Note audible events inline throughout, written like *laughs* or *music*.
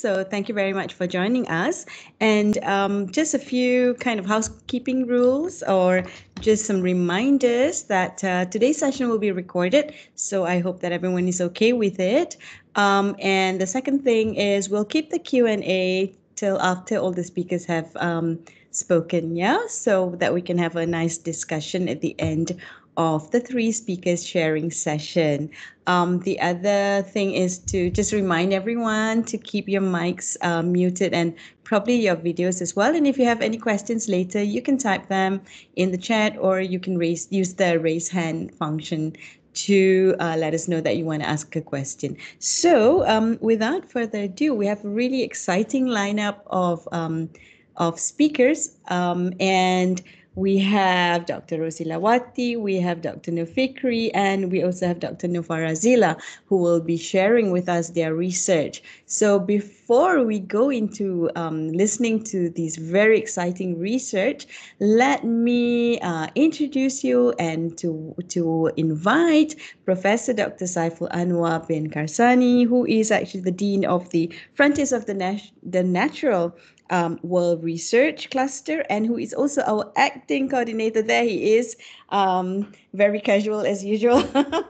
So thank you very much for joining us. And um, just a few kind of housekeeping rules or just some reminders that uh, today's session will be recorded. So I hope that everyone is okay with it. Um, and the second thing is we'll keep the Q&A till after all the speakers have um, spoken, yeah? So that we can have a nice discussion at the end of the three speakers sharing session. Um, the other thing is to just remind everyone to keep your mics uh, muted and probably your videos as well. And if you have any questions later, you can type them in the chat or you can raise use the raise hand function to uh, let us know that you want to ask a question. So um, without further ado, we have a really exciting lineup of um, of speakers um, and we have Dr. Rosilawati, we have Dr. Nurfikri, and we also have Dr. Nufarazila, who will be sharing with us their research. So before we go into um, listening to this very exciting research, let me uh, introduce you and to, to invite Professor Dr. Saiful Anwar bin Karsani, who is actually the Dean of the Frontiers of the, Nat- the Natural um, World Research Cluster and who is also our acting coordinator there. He is um, very casual as usual.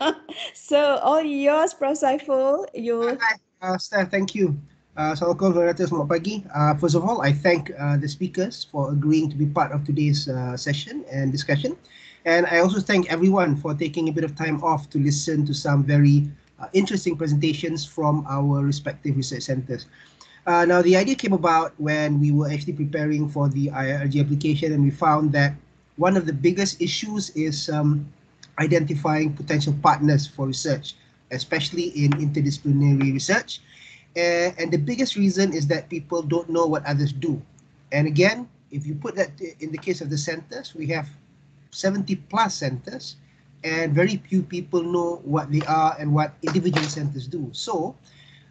*laughs* so all yours, Prof. Saiful. You. Hi, uh, Steph, thank you. Uh, Assalamualaikum warahmatullahi pagi. Uh, first of all, I thank uh, the speakers for agreeing to be part of today's uh, session and discussion. And I also thank everyone for taking a bit of time off to listen to some very uh, interesting presentations from our respective research centers. Uh, now, the idea came about when we were actually preparing for the IRG application, and we found that one of the biggest issues is um, identifying potential partners for research, especially in interdisciplinary research. Uh, and the biggest reason is that people don't know what others do. And again, if you put that in the case of the centers, we have 70 plus centers, and very few people know what they are and what individual centers do. So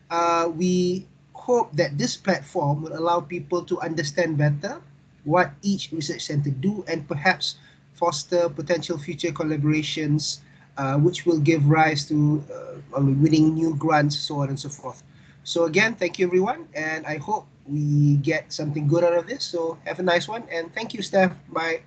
uh, we hope that this platform will allow people to understand better what each research center do and perhaps foster potential future collaborations uh, which will give rise to uh, winning new grants, so on and so forth. So again, thank you everyone, and I hope we get something good out of this. So have a nice one, and thank you, Steph. Bye.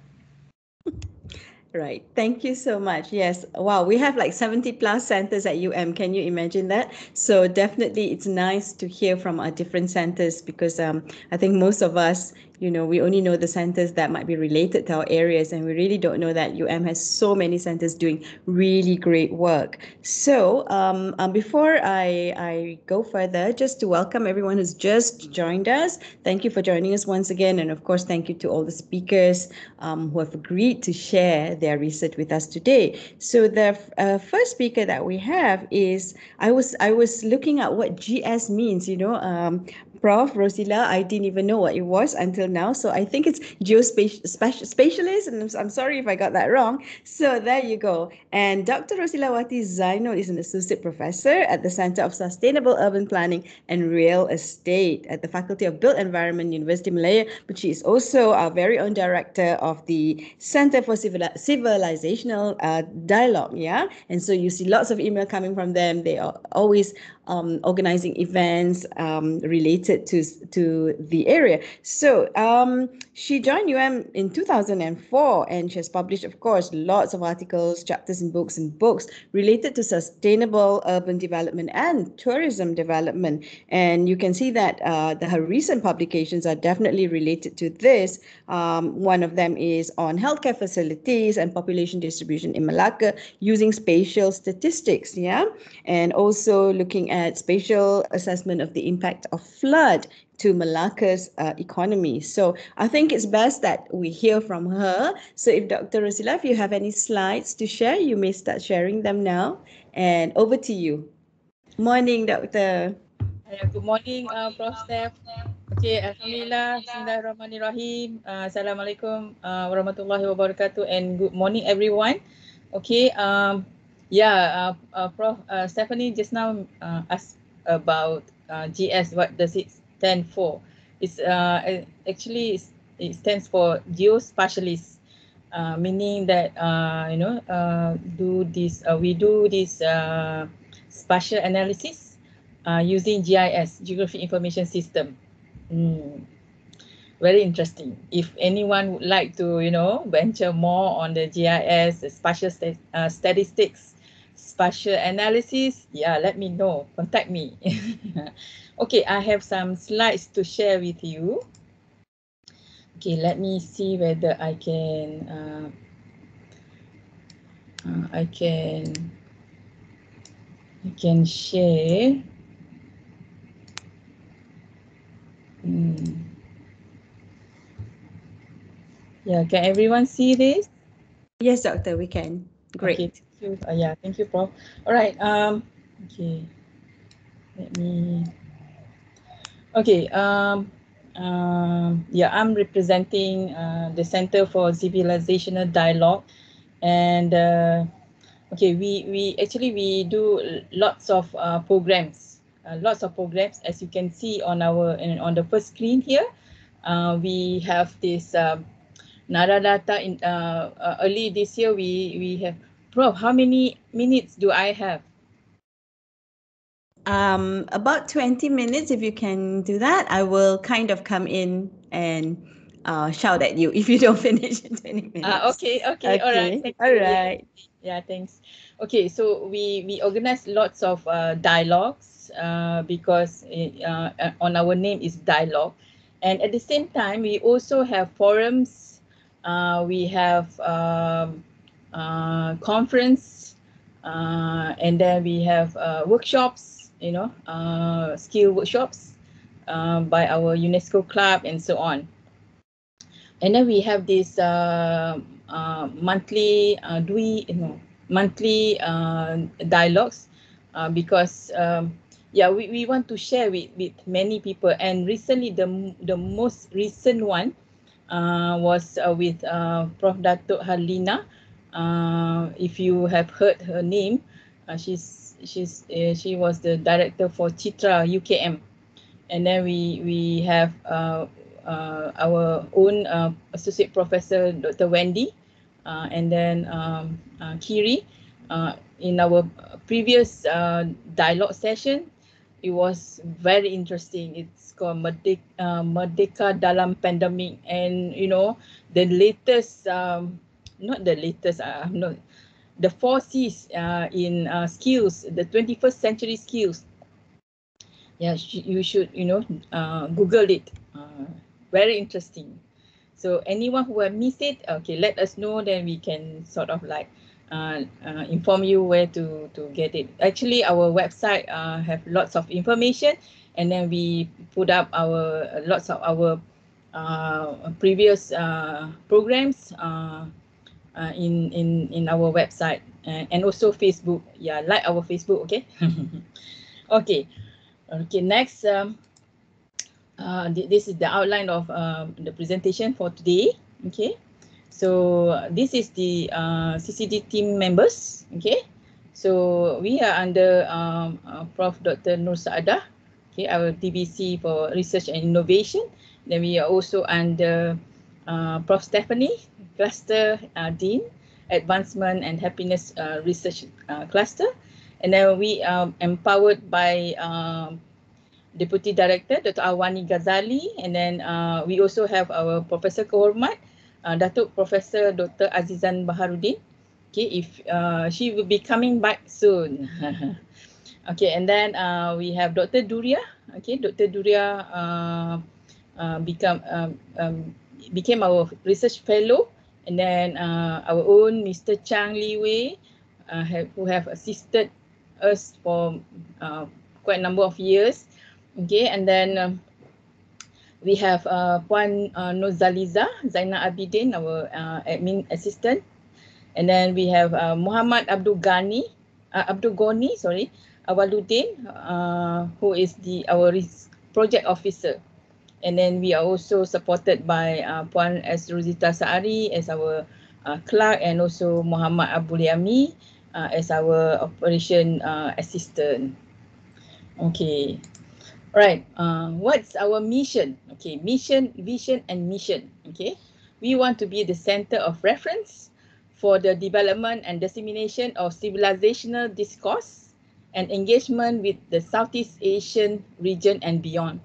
Right. Thank you so much. Yes. Wow. We have like 70 plus centers at UM. Can you imagine that? So definitely it's nice to hear from our different centers because um, I think most of us, you know, we only know the centers that might be related to our areas, and we really don't know that UM has so many centers doing really great work. So um, um, before I, I go further, just to welcome everyone who's just joined us, thank you for joining us once again. And of course, thank you to all the speakers um, who have agreed to share their research with us today. So the uh, first speaker that we have is, I was, I was looking at what GS means, you know, um, Prof. Rosila, I didn't even know what it was until now. So I think it's geospatialist, and I'm, sorry if I got that wrong. So there you go. And Dr. Rosilawati Zainol is an associate professor at the Center of Sustainable Urban Planning and Real Estate at the Faculty of Built Environment, University of Malaya, but she is also our very own director of the Center for Civil Civilizational uh, Dialogue. Yeah. And so you see lots of email coming from them. They are always um, organizing events um, related to, to the area. So um, she joined UM in 2004 and she has published, of course, lots of articles, chapters and books and books related to sustainable urban development and tourism development. And you can see that uh, the, her recent publications are definitely related to this. Um, one of them is on healthcare facilities and population distribution in Malacca using spatial statistics, yeah, and also looking at spatial assessment of the impact of flood to Malacca's uh, economy. So I think it's best that we hear from her. So if Dr. Rosila, if you have any slides to share, you may start sharing them now. And over to you. Morning, Doctor. Good morning, uh, Prof. Steph. Okay, Alhamdulillah. Bismillahirrahmanirrahim. Uh, Assalamualaikum uh, warahmatullahi wabarakatuh and good morning, everyone. Okay, um, yeah, uh, uh, Prof. Uh, Stephanie just now uh, asked about uh, GS. What does it stand for? It's uh, actually it stands for geospatialist, uh, meaning that uh, you know uh, do this. Uh, we do this uh, spatial analysis uh, using GIS, Geography Information System. Mm. Very interesting. If anyone would like to, you know, venture more on the GIS, the spatial st uh, statistics, spatial analysis, yeah, let me know. Contact me. *laughs* okay, I have some slides to share with you. Okay, let me see whether I can uh, uh, I can I can share. Hmm. Yeah, can everyone see this? Yes, doctor, we can. Great. Okay, you. Uh, yeah, thank you, Prof. All right. Um. Okay. Let me. Okay. Um. Um. Yeah, I'm representing uh, the Center for Civilizational Dialogue, and uh, okay, we we actually we do lots of uh, programs, uh, lots of programs as you can see on our on the first screen here. Uh, we have this. Um, Naradata in uh, uh, early this year we we have Prof, how many minutes do I have? Um, about 20 minutes, if you can do that, I will kind of come in and uh, shout at you *laughs* if you don't finish in 20 minutes. Uh, okay, okay, okay. all right. All right. *laughs* Yeah, thanks. Okay, so we, we organize lots of uh, dialogues uh, because uh, on our name is dialogue. And at the same time, we also have forums uh, we have um, uh, conference, uh, and then we have uh, workshops, you know, uh, skill workshops uh, by our UNESCO club and so on. And then we have this uh, uh, monthly, uh, do we, you know, monthly uh, dialogues uh, because um, yeah, we, we want to share with, with many people. And recently, the, the most recent one uh, was uh, with uh, Prof. Datuk Harlina. Uh, if you have heard her name, uh, she's she's uh, she was the director for Chitra UKM, and then we we have uh, uh, our own uh, associate professor Dr. Wendy, uh, and then um, uh, Kiri. Uh, in our previous uh, dialogue session, it was very interesting. It's called Merdeka, uh, Merdeka dalam pandemic, and you know the latest, um, not the latest, uh, not the four C's uh, in uh, skills, the 21st century skills. Yeah, you should you know uh, Google it. Uh, very interesting. So anyone who have missed it, okay, let us know. Then we can sort of like uh, uh, inform you where to to get it. Actually, our website uh, have lots of information, and then we put up our lots of our previous programs uh, in in in our website uh, and also Facebook. Yeah, like our Facebook. Okay. *laughs* okay. Okay. Next. Um, uh, this is the outline of uh, the presentation for today. Okay. So this is the uh, CCD team members. Okay. So we are under um, uh, Prof. Dr. Nur Saadah, okay, our DVC for Research and Innovation. Then we are also under uh, Prof. Stephanie, Cluster uh, Dean, Advancement and Happiness uh, Research uh, Cluster. And then we are empowered by um, Deputy Director Dr. Awani Ghazali. And then uh, we also have our Professor Kehormat, uh, Datuk Professor Dr. Azizan Baharudin. Okay, if uh, she will be coming back soon. *laughs* okay, and then uh, we have Dr. Duria. Okay, Dr. Duria uh, uh, become um, um, became our research fellow, and then uh, our own Mr. Chang Li Wei, uh, have, who have assisted us for uh, quite a number of years. Okay, and then. Um, we have uh, Puan uh, Nozaliza Zainal Abidin, our uh, admin assistant. And then we have uh, Muhammad Abdul Ghani, uh, Abdul Ghani, sorry, Awaluddin, uh, who is the our project officer. And then we are also supported by uh, Puan S. Rosita Saari as our uh, clerk and also Muhammad Abdul Yami uh, as our operation uh, assistant. Okay. Right. Uh, what's our mission? Okay, mission, vision, and mission. Okay, we want to be the center of reference for the development and dissemination of civilizational discourse and engagement with the Southeast Asian region and beyond.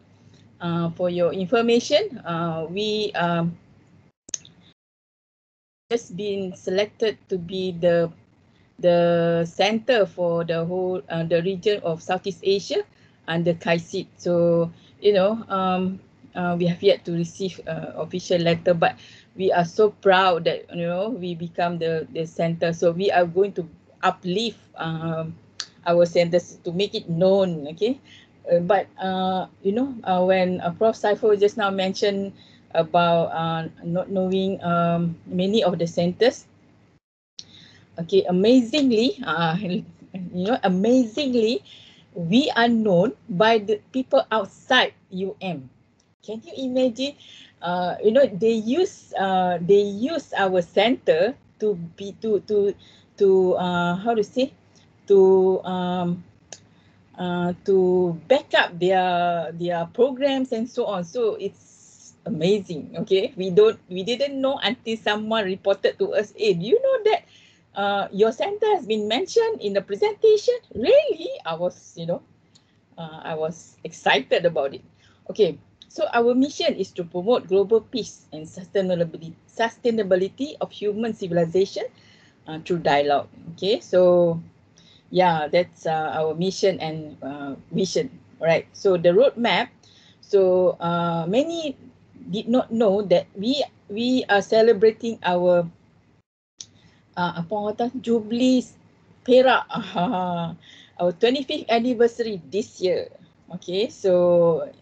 Uh, for your information, uh, we um, just been selected to be the the center for the whole uh, the region of Southeast Asia under KAICIID. So you know um, uh, we have yet to receive uh, official letter, but we are so proud that you know we become the the center. So we are going to uplift um, our centers to make it known. Okay, but uh, you know uh, when uh, Prof. Saiful just now mentioned about uh, not knowing um, many of the centers. Okay, amazingly, uh, you know, amazingly, we are known by the people outside UM. Can you imagine? Uh, you know, they use uh, they use our center to be to to to uh, how to say to um, uh, to back up their their programs and so on. So it's amazing. Okay, we don't we didn't know until someone reported to us. Hey, do you know that uh, your center has been mentioned in the presentation? Really? I was you know, uh, I was excited about it. Okay, so our mission is to promote global peace and sustainability sustainability of human civilization uh, through dialogue. Okay, so yeah, that's uh, our mission and uh, vision. Right. So the roadmap. So uh, many did not know that we we are celebrating our uh, apa orang kata Jubilee Perak *laughs* our 25th anniversary this year. Okay, so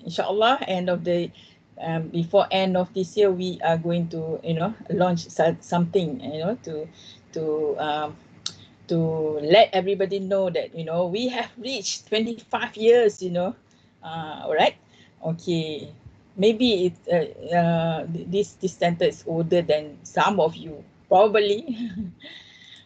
inshallah end of the um, before end of this year we are going to you know launch something you know to to um, to let everybody know that you know we have reached 25 years you know. Uh, all right okay. Maybe it uh, uh, this this center is older than some of you probably. *laughs*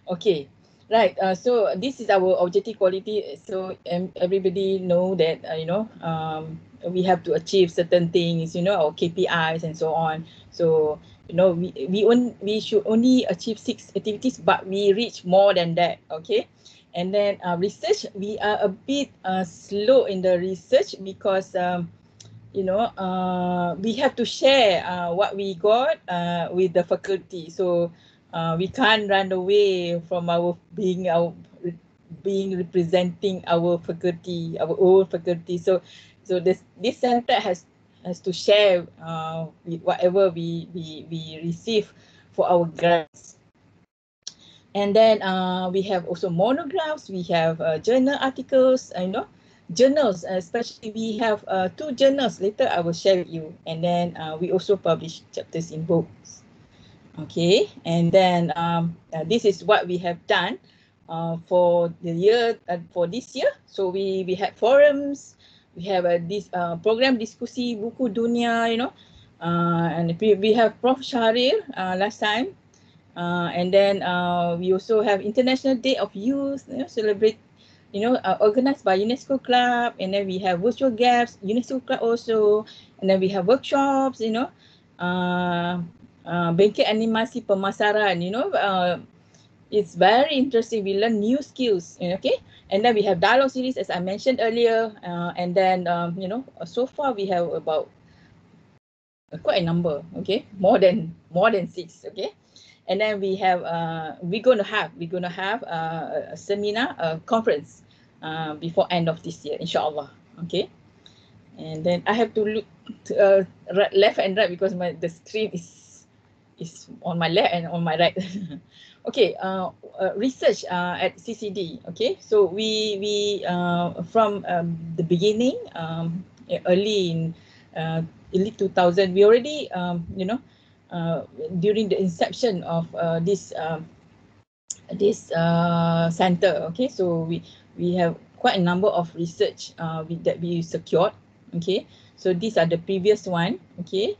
Okay. Right uh, so this is our objective quality. So um, everybody know that uh, you know um, we have to achieve certain things you know our KPIs and so on. So you know we we on, we should only achieve six activities but we reach more than that okay and then uh, research we are a bit uh, slow in the research because um, you know uh, we have to share uh, what we got uh, with the faculty so uh, we can't run away from our being our being representing our faculty, our own faculty. So, so this this center has has to share uh, whatever we we we receive for our grants. And then uh, we have also monographs. We have uh, journal articles. You know, journals. Especially we have uh, two journals. Later I will share with you. And then uh, we also publish chapters in books. Okay, and then um, uh, this is what we have done uh, for the year uh, for this year. So we we had forums, we have a this uh, program diskusi buku dunia, you know, uh, and we, we have Prof sharir uh, last time, uh, and then uh, we also have International Day of Youth, you know, celebrate, you know, uh, organized by UNESCO Club, and then we have virtual gaps, UNESCO Club also, and then we have workshops, you know. Uh, uh, bengkel animasi pemasaran, you know, uh, it's very interesting. We learn new skills, okay? And then we have dialogue series, as I mentioned earlier. Uh, and then, um, you know, so far we have about quite a number, okay? More than more than six, okay? And then we have, uh, we're going to have, we're going to have uh, a seminar, a conference uh, before end of this year, inshallah, okay? And then I have to look to, uh, right, left and right because my the screen is is on my left and on my right. *laughs* okay, uh, uh, research uh, at CCD. Okay, so we we uh, from um, the beginning, um, early in uh, early 2000, we already um, you know uh, during the inception of uh, this uh, this uh, center. Okay, so we we have quite a number of research uh, we, that we secured. Okay, so these are the previous one. Okay.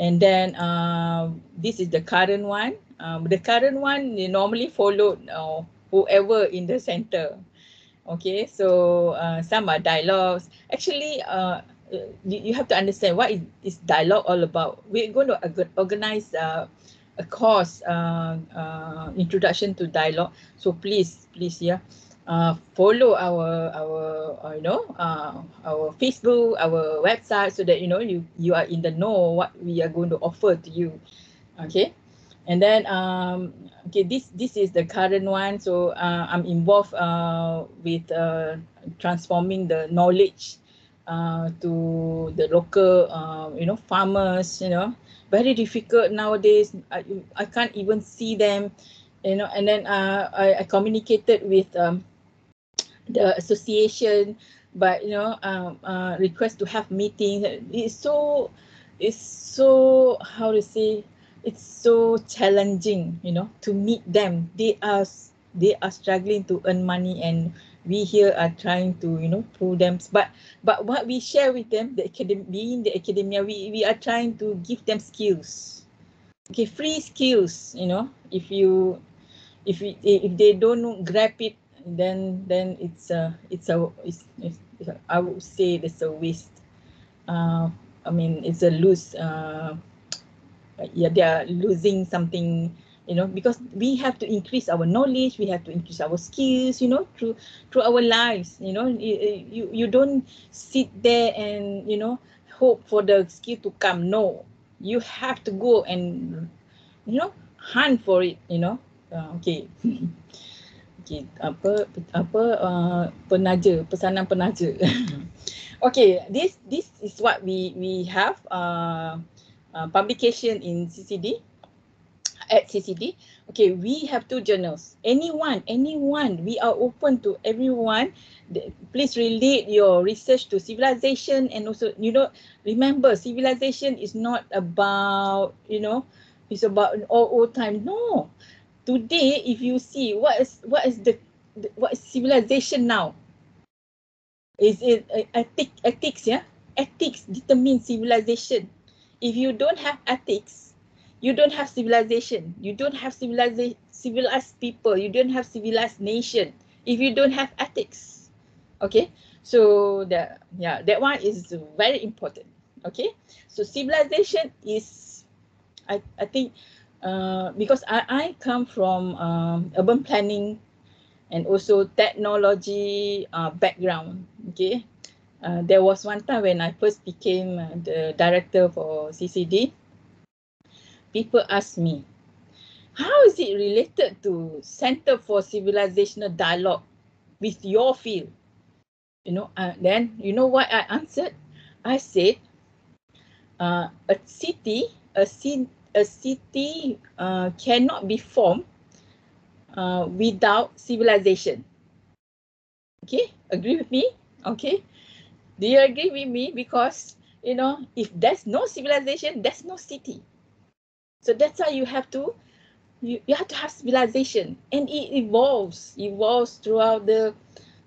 And then uh, this is the current one. Um, the current one they normally followed uh, whoever in the center. Okay, so uh, some are dialogues. Actually, uh, you, have to understand what is, is dialogue all about. We're going to organize uh, a course, uh, uh, introduction to dialogue. So please, please, yeah, uh, follow our our uh, you know uh, our Facebook, our website, so that you know you you are in the know what we are going to offer to you. Okay, and then um, okay this this is the current one. So uh, I'm involved uh, with uh, transforming the knowledge uh, to the local uh, you know farmers. You know very difficult nowadays. I I can't even see them. You know, and then uh, I, I communicated with um, the association but you know um, request to have meetings it's so it's so how to say it's so challenging you know to meet them they are they are struggling to earn money and we here are trying to you know pull them but but what we share with them the academy being the academia we, we are trying to give them skills okay free skills you know if you if we, if they don't grab it then then it's a it's a it's, it's, I would say it's a waste. Uh, I mean it's a lose. Uh, yeah, they are losing something. You know, because we have to increase our knowledge, we have to increase our skills. You know, through through our lives. You know, you you, you don't sit there and you know hope for the skill to come. No, you have to go and you know hunt for it. You know, uh, okay. *laughs* okay, apa apa uh, penaja pesanan penaja *laughs* okay this this is what we we have uh, uh, publication in CCD at CCD okay we have two journals. Anyone anyone we are open to everyone. Please relate your research to civilization and also you know remember civilization is not about you know it's about all old time. No. Today if you see what is what is the, the what is civilization now? Is it uh, ethic ethics yeah? Ethics determine civilization if you don't have ethics you don't have civilization you don't have civilization civilized people you don't have civilized nation if you don't have ethics. Okay? So the yeah that one is very important. Okay? So civilization is i i think uh, because I, I come from um, urban planning and also technology uh, background. Okay, uh, there was one time when I first became uh, the director for CCD. People asked me, "How is it related to Center for Civilizational Dialogue with your field?" You know, uh, then you know what I answered? I said, uh, "A city, a city." a city uh, cannot be formed uh, without civilization. Okay, agree with me? Okay, do you agree with me? Because you know, if there's no civilization, there's no city. So that's why you have to, you, you have to have civilization, and it evolves, evolves throughout the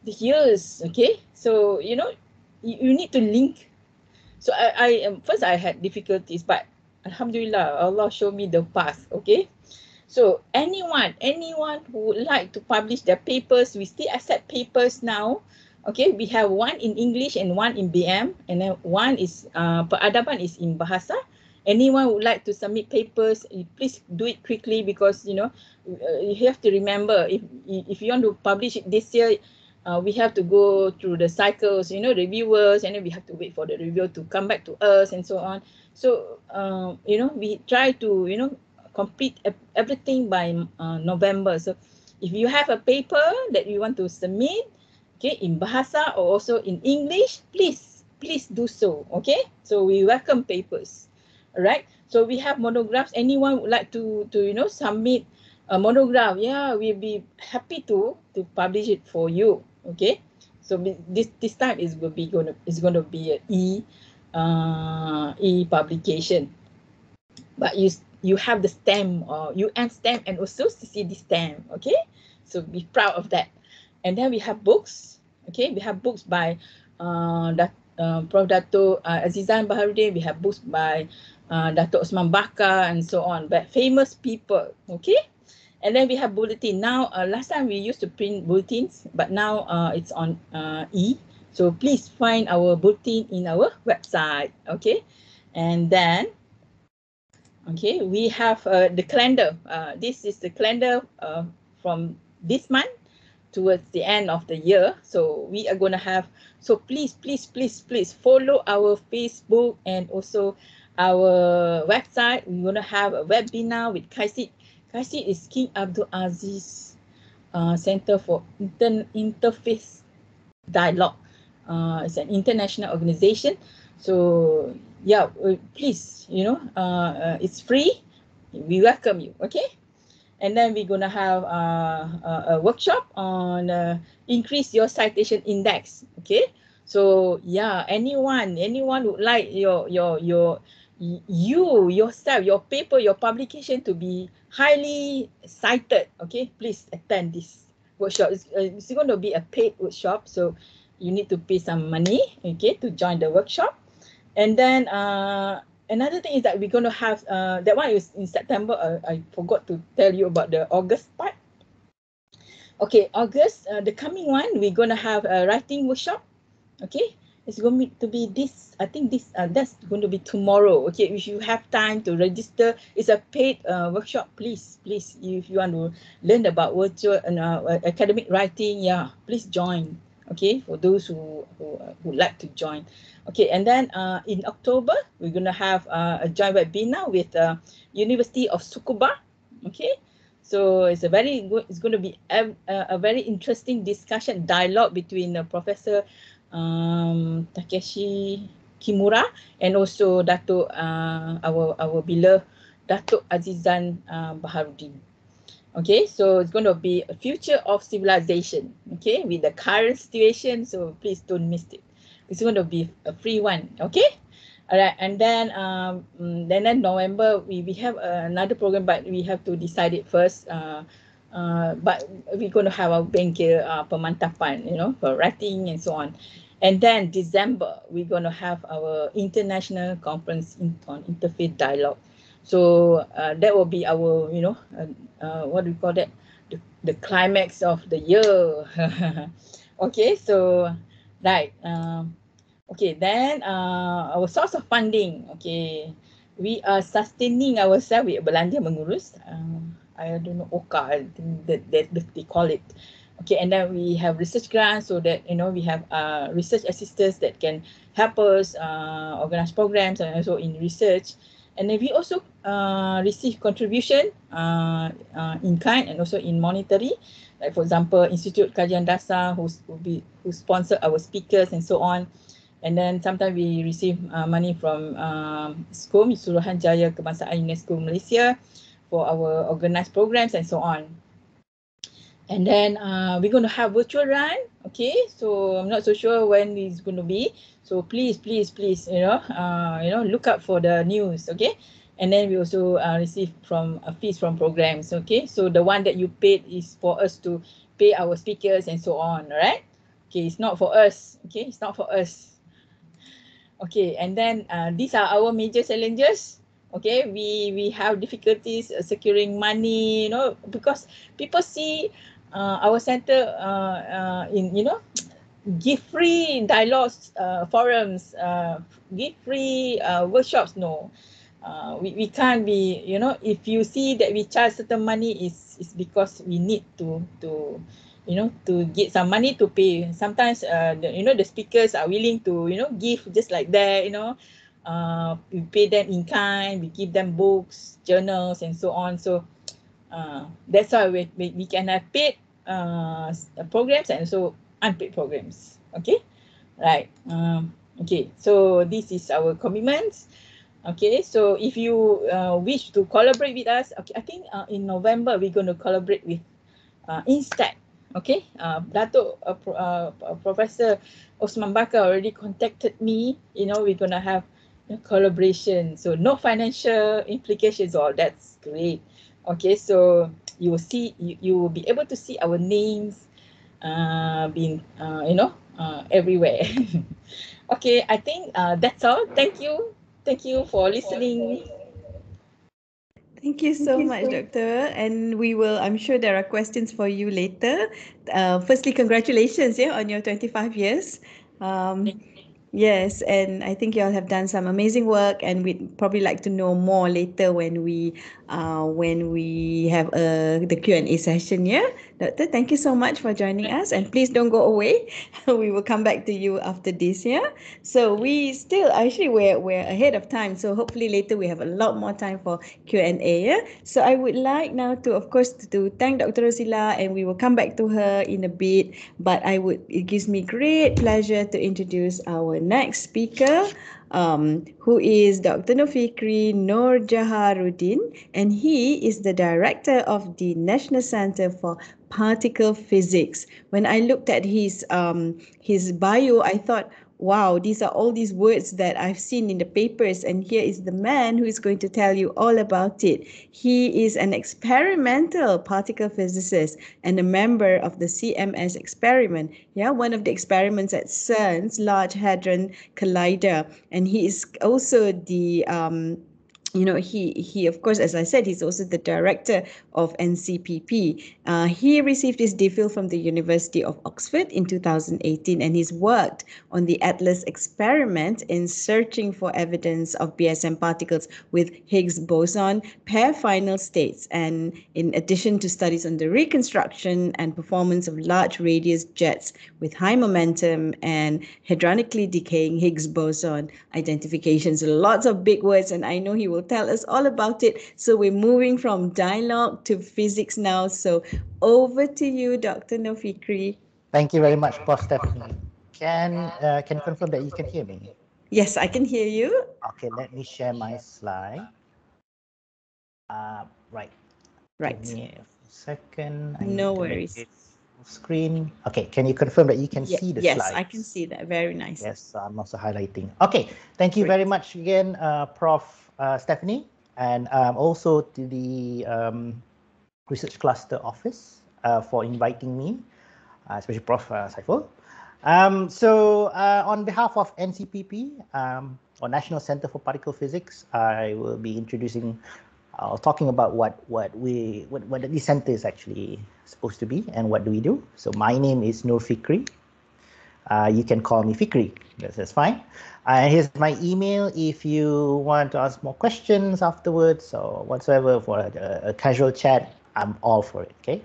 the years. Okay, so you know, you, you need to link. So I, I um, first I had difficulties, but Alhamdulillah, Allah show me the path. Okay. So anyone, anyone who would like to publish their papers, we still accept papers now. Okay, we have one in English and one in BM, and then one is uh, peradaban is in bahasa. Anyone would like to submit papers, please do it quickly because you know uh, you have to remember if if you want to publish it this year, uh, we have to go through the cycles, you know, reviewers, and then we have to wait for the reviewer to come back to us and so on. So, uh, you know, we try to, you know, complete everything by uh, November. So, if you have a paper that you want to submit, okay, in Bahasa or also in English, please, please do so, okay? So, we welcome papers, all right? So, we have monographs. Anyone would like to, to you know, submit a monograph, yeah, we'll be happy to, to publish it for you, okay? So, this, this time is will be going to, is going to be an e uh, e-publication. But you you have the stamp or UN stamp and also CCD stamp, okay? So be proud of that. And then we have books, okay? We have books by uh, that, uh, Prof. Dato uh, Azizan Baharudin. We have books by uh, Dato Osman Bakar and so on, but famous people, okay? And then we have bulletin. Now, uh, last time we used to print bulletins, but now uh, it's on uh, e. So please find our bulletin in our website, okay? And then, okay, we have uh, the calendar. Uh, this is the calendar uh, from this month towards the end of the year. So we are going to have, so please, please, please, please follow our Facebook and also our website. We're going to have a webinar with Kaisit. Kaisit is King Abdul Aziz uh, Center for Inter Interfaith Dialogue. Uh, it's an international organization. So yeah, please, you know, uh, uh, it's free. We welcome you, okay? And then we're gonna have uh, a, a workshop on uh, increase your citation index, okay? So yeah, anyone, anyone would like your your your you yourself, your paper, your publication to be highly cited, okay? Please attend this workshop. It's, uh, it's going to be a paid workshop, so you need to pay some money, okay, to join the workshop. And then uh, another thing is that we're going to have, uh, that one is in September. Uh, I forgot to tell you about the August part. Okay, August, uh, the coming one, we're going to have a writing workshop. Okay, it's going to be this, I think this, uh, that's going to be tomorrow. Okay, if you have time to register, it's a paid uh, workshop, please, please, if you want to learn about virtual and uh, academic writing, yeah, please join okay for those who who uh, would like to join. Okay and then uh, in october we're going to have uh, a joint webinar with uh, university of Tsukuba, okay? So it's a very good it's going to be a, a very interesting discussion dialogue between uh, professor um, takeshi kimura and also dato uh, our our beloved dato azizan uh, baharudin Okay, so it's going to be a future of civilization, okay, with the current situation. So please don't miss it. It's going to be a free one, okay? All right, and then um, mm, then then November we we have another program, but we have to decide it first. Uh, uh, but we're going to have our bengkel uh, pemantapan, you know, for writing and so on. And then December we're going to have our international conference in, on interfaith dialogue. So uh, that will be our, you know, uh, uh, what do we call that? The, the climax of the year. *laughs* okay, so right. Um, okay, then uh, our source of funding. Okay, we are sustaining ourselves with belanja mengurus. Uh, I don't know OKA, I think that, that, that they call it. Okay, and then we have research grants so that you know we have uh, research assistants that can help us uh, organize programs and also in research. And then we also uh, receive contribution uh, uh, in kind and also in monetary. Like for example, Institute Kajian Dasar who who be who sponsor our speakers and so on. And then sometimes we receive uh, money from um, SKUM, Suruhanjaya Kebangsaan UNESCO Malaysia for our organized programs and so on. And then uh, we're going to have virtual run. Okay, so I'm not so sure when it's going to be. So please, please, please, you know, uh, you know, look up for the news, okay? And then we also uh, receive from uh, fees from programs, okay? So the one that you paid is for us to pay our speakers and so on, right? Okay, it's not for us, okay? It's not for us. Okay, and then uh, these are our major challenges. Okay, we we have difficulties uh, securing money, you know, because people see uh, our center uh, uh, in, you know, give free dialogues, uh, forums, uh, give free uh, workshops. No, uh, we, we can't be, you know, if you see that we charge certain money is is because we need to to you know to get some money to pay. Sometimes uh the, you know the speakers are willing to you know give just like that you know. Uh we pay them in kind we give them books journals and so on. So uh that's why we, we, we can have paid uh programs and so unpaid programs. Okay, right. Um, okay, so this is our commitments. Okay, so if you uh, wish to collaborate with us, okay, I think uh, in November we're going to collaborate with uh, ISTAC. Okay, uh, Dato uh, uh, Professor Osman Bakar already contacted me. You know, we're going to have a collaboration. So no financial implications. All that's great. Okay, so you will see, you, you will be able to see our names uh, been, uh, you know, uh, everywhere. *laughs* okay, I think uh, that's all. Thank you. Thank you for listening. Thank you so Thank much, you. Doctor. And we will, I'm sure there are questions for you later. Uh, firstly, congratulations yeah, on your 25 years. Um, Yes, and I think you all have done some amazing work, and we'd probably like to know more later when we uh, when we have uh, the Q and A session. Yeah, Doctor, thank you so much for joining us, and please don't go away. *laughs* we will come back to you after this. Yeah, so we still actually we're we're ahead of time, so hopefully later we have a lot more time for Q and A. Yeah, so I would like now to, of course, to, to thank Dr. Rosila, and we will come back to her in a bit. But I would it gives me great pleasure to introduce our next speaker, um, who is Dr. Nofikri Noor Jaharuddin, and he is the director of the National Center for Particle Physics. When I looked at his um, his bio, I thought, wow, these are all these words that I've seen in the papers, and here is the man who is going to tell you all about it. He is an experimental particle physicist and a member of the CMS experiment. Yeah, one of the experiments at CERN's Large Hadron Collider, and he is also the um, you know, he he of course, as I said, he's also the director of NCPP. Uh, he received his DPhil from the University of Oxford in 2018, and he's worked on the ATLAS experiment in searching for evidence of BSM particles with Higgs boson pair final states, and in addition to studies on the reconstruction and performance of large radius jets with high momentum and hadronically decaying Higgs boson identifications. Lots of big words, and I know he will tell us all about it. So we're moving from dialogue to physics now. So over to you, Dr. Nurfikri. Thank you very much, Prof. Stephanie. Can uh, can you confirm that you can hear me? Yes, I can hear you. Okay, let me share my slide. Uh, right. Right. Give me a second. I No need to make worries. Screen. Okay, can you confirm that you can Ye- see the slide? yes, slides? I can see that. Very nice. Yes, I'm also highlighting. Okay, thank you Great. very much again, uh, Prof. Uh, Stephanie, and um, also to the um, Research Cluster Office uh, for inviting me, uh, especially Prof. Uh. Um, so, uh, on behalf of NCPP, um, or National Center for Particle Physics, I will be introducing, uh, talking about what what we what, what the center is actually supposed to be and what do we do. So, my name is Nurfikri. Uh, you can call me Fikri. That's, that's fine. Uh, here's my email if you want to ask more questions afterwards or whatsoever for a, a casual chat. I'm all for it. Okay.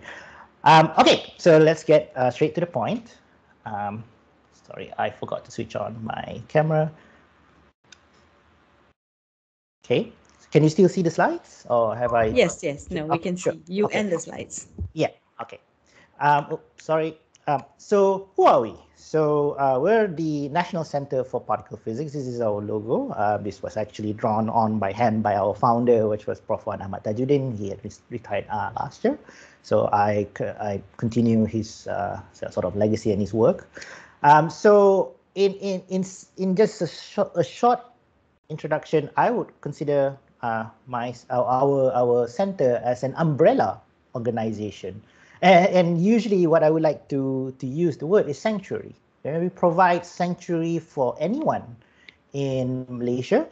Um, okay. So let's get uh, straight to the point. Um, sorry, I forgot to switch on my camera. Okay. Can you still see the slides, or have I? Yes, yes. No, we can sure. see you Okay. and the slides. Yeah. Okay. Um, oh, sorry. Um, so who are we? So uh, we're the National Center for Particle Physics. This is our logo. Uh, this was actually drawn on by hand by our founder, which was Prof. Ahmad Tajuddin. He had retired uh, last year. So I, I continue his uh, sort of legacy and his work. Um, so in, in, in, in just a, short a short introduction, I would consider uh, my our our center as an umbrella organization, and, and usually what I would like to to use the word is sanctuary. We provide sanctuary for anyone in Malaysia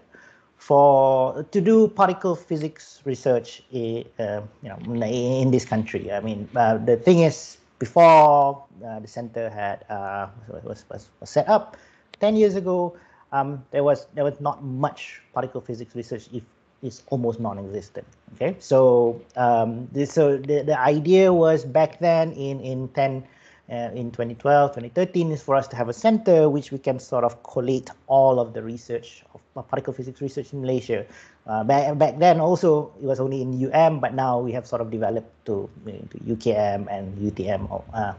for to do particle physics research in, uh, you know in this country. I mean uh, the thing is before uh, the center had uh, was, was was set up 10 years ago um, there was there was not much particle physics research if it's almost non-existent okay? So um, this so the, the idea was back then in in 10 uh, in 2012 2013 is for us to have a center which we can sort of collate all of the research of particle physics research in malaysia. Uh, back, back then also it was only in um but now we have sort of developed to, to ukm and utm uh,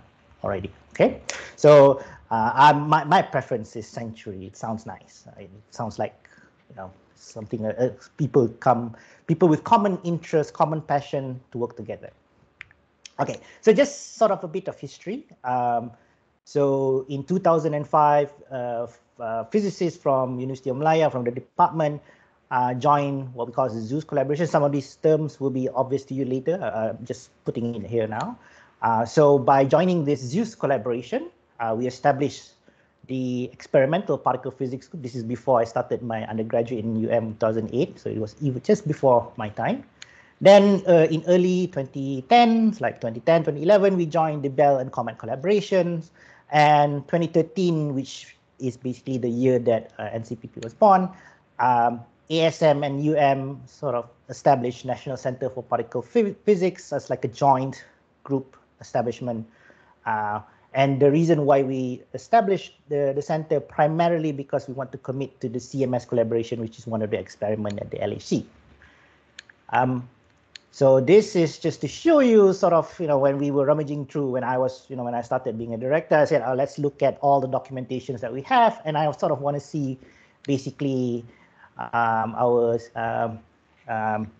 already okay? So uh, I, my, my preference is sanctuary it sounds nice. It sounds like you know something uh, uh, people come people with common interest common passion to work together. Okay so just sort of a bit of history. Um, so in 2005 uh, uh, physicists from university of malaya from the department uh, what we call the zeus collaboration. Some of these terms will be obvious to you later. Uh, just putting it here now. Uh, so by joining this zeus collaboration uh, we established the experimental particle physics group. This is before I started my undergraduate in UM 2008, so it was even just before my time. Then uh, in early 2010, like 2010, 2011, we joined the Belle and Comet collaborations, and 2013, which is basically the year that uh, NCPP was born. Um, ASM and UM sort of established National Center for Particle Physics as like a joint group establishment. Uh, and the reason why we established the, the center primarily because we want to commit to the CMS collaboration, which is one of the experiments at the LHC. Um, so this is just to show you sort of, you know, when we were rummaging through, when I was, you know, when I started being a director, I said, oh, let's look at all the documentations that we have. And I sort of want to see basically um, our um, um,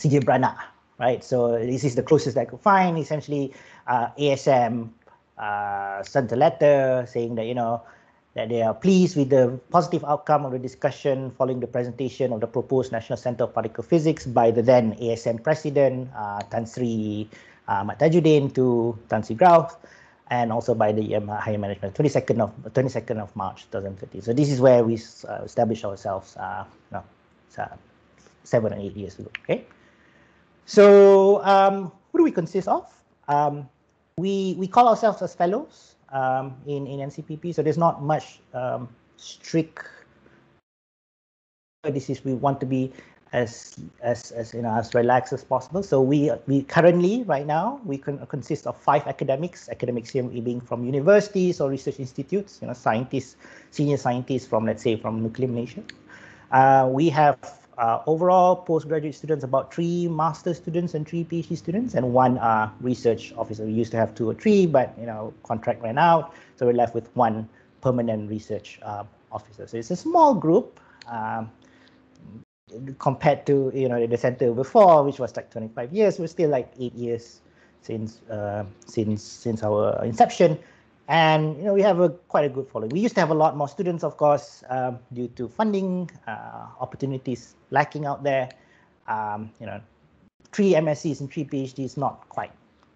Brana, right? So this is the closest I could find. Essentially, uh, ASM uh, sent a letter saying that, you know, that they are pleased with the positive outcome of the discussion following the presentation of the proposed National Center of Particle Physics by the then ASM President, uh, Tan Sri uh, Mat Tajuddin to Tan Sri Ghauth, and also by the um, higher management, 22nd of 22nd of March 2013. So this is where we uh, established ourselves, uh, no, uh, seven and eight years ago. Okay. So um, who do we consist of? Um, we we call ourselves as fellows um, in in NCPP. So there's not much um, strict. This is we want to be as as as you know as relaxed as possible. So we we currently right now we can consist of five academics. Academics here being from universities or research institutes. You know, scientists, senior scientists from let's say from Nuclear Malaysia. Uh, we have uh, overall postgraduate students, about three master students and three PhD students, and one uh, research officer. We used to have two or three, but you know contract ran out, so we're left with one permanent research uh, officer. So it's a small group um, compared to you know the center before, which was like 25 years. We're still like eight years since uh, since since our inception and you know we have a quite a good following. We used to have a lot more students, of course, um, due to funding uh, opportunities lacking out there. Um, you know, three MSCs and three PhDs not quite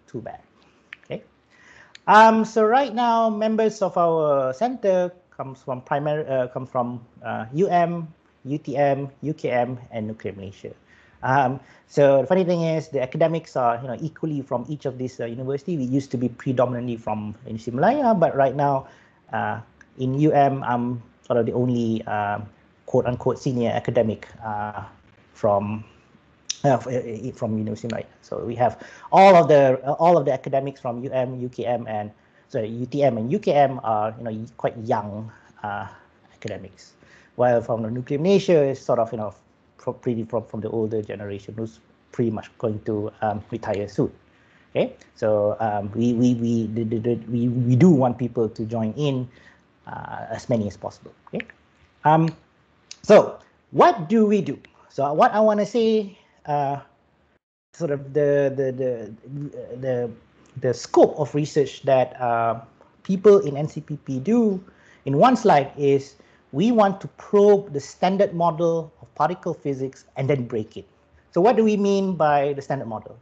too bad. Okay. Um, so right now, members of our center comes from primary uh, come from uh, UM, UTM, UKM, and Nuclear Malaysia. Um, so the funny thing is the academics are you know equally from each of these uh, university. We used to be predominantly from University Malaya, but right now uh, in UM, I'm sort of the only um, quote unquote senior academic uh, from uh, from University Malaya. So we have all of the all of the academics from UM, UKM, and sorry UTM and UKM are you know quite young uh, academics, while from the Nuclear Malaysia is sort of you know from pretty from, from the older generation who's pretty much going to um, retire soon. Okay, so um, we we we, we we do want people to join in uh, as many as possible. Okay, um, so what do we do? So what I want to say, uh, sort of the the the the the scope of research that uh, people in NCPP do in one slide is we want to probe the standard model of particle physics and then break it. So what do we mean by the standard model?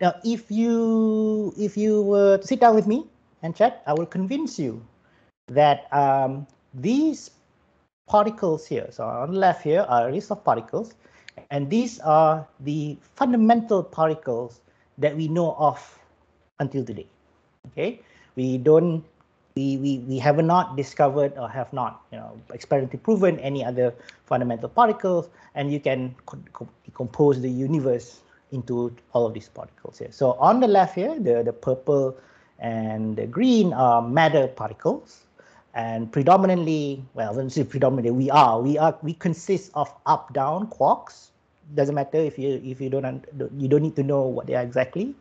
Now, if you if you were to sit down with me and chat, I will convince you that um, these particles here, so on the left here are a list of particles, and these are the fundamental particles that we know of until today. Okay, we don't we, we, we have not discovered or have not you know experimentally proven any other fundamental particles and you can decompose the universe into all of these particles here. So on the left here, the, the purple and the green are matter particles and predominantly, well, let me say predominantly, we are, we are, we consist of up-down quarks. Doesn't matter if you if you don't you don't need to know what they are exactly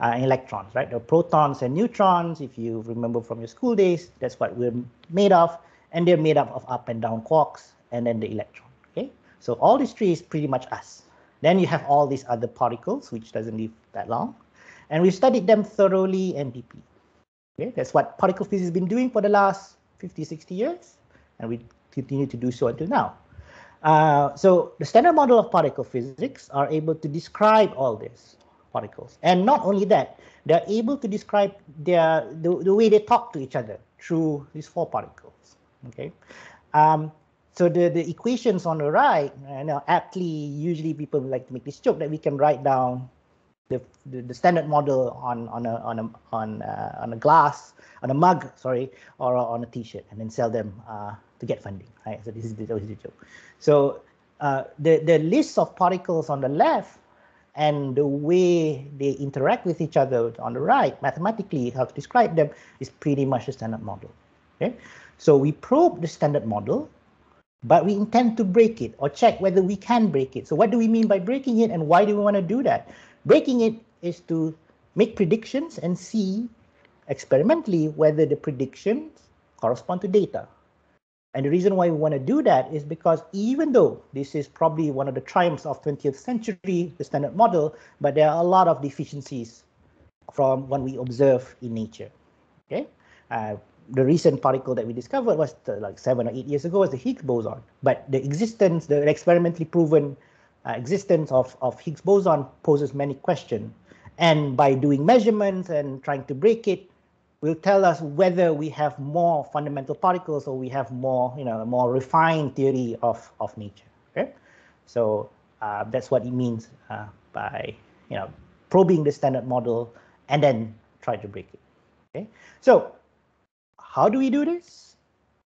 uh, electrons, right? The protons and neutrons, if you remember from your school days, that's what we're made of. And they're made up of up and down quarks and then the electron, okay? So all these three is pretty much us. Then you have all these other particles, which doesn't live that long. And we've studied them thoroughly and deeply. Okay, that's what particle physics has been doing for the last 50, 60 years. And we continue to do so until now. Uh, so the standard model of particle physics are able to describe all this particles. And not only that, they're able to describe their the, the way they talk to each other through these four particles. Okay. Um, so the, the equations on the right, you know, aptly, usually people like to make this joke that we can write down the, the, the, standard model on on a on a on uh, on a glass on a mug, sorry, or on a T-shirt, and then sell them uh, to get funding. Right. So this is the, this is the joke. So uh, the the list of particles on the left and the way they interact with each other on the right, mathematically, how to describe them is pretty much the standard model. Okay. So we probe the standard model but we intend to break it or check whether we can break it. So what do we mean by breaking it and why do we want to do that? Breaking it is to make predictions and see experimentally whether the predictions correspond to data. And the reason why we want to do that is because even though this is probably one of the triumphs of 20th century, the standard model, but there are a lot of deficiencies from what we observe in nature. Okay, uh, the recent particle that we discovered was the, like seven or eight years ago was the Higgs boson. But the existence, the experimentally proven uh, existence of, of Higgs boson poses many questions. And by doing measurements and trying to break it, will tell us whether we have more fundamental particles or we have more, you know, more refined theory of, of nature. Okay, so uh, that's what it means uh, by, you know, probing the standard model and then try to break it. Okay, so how do we do this?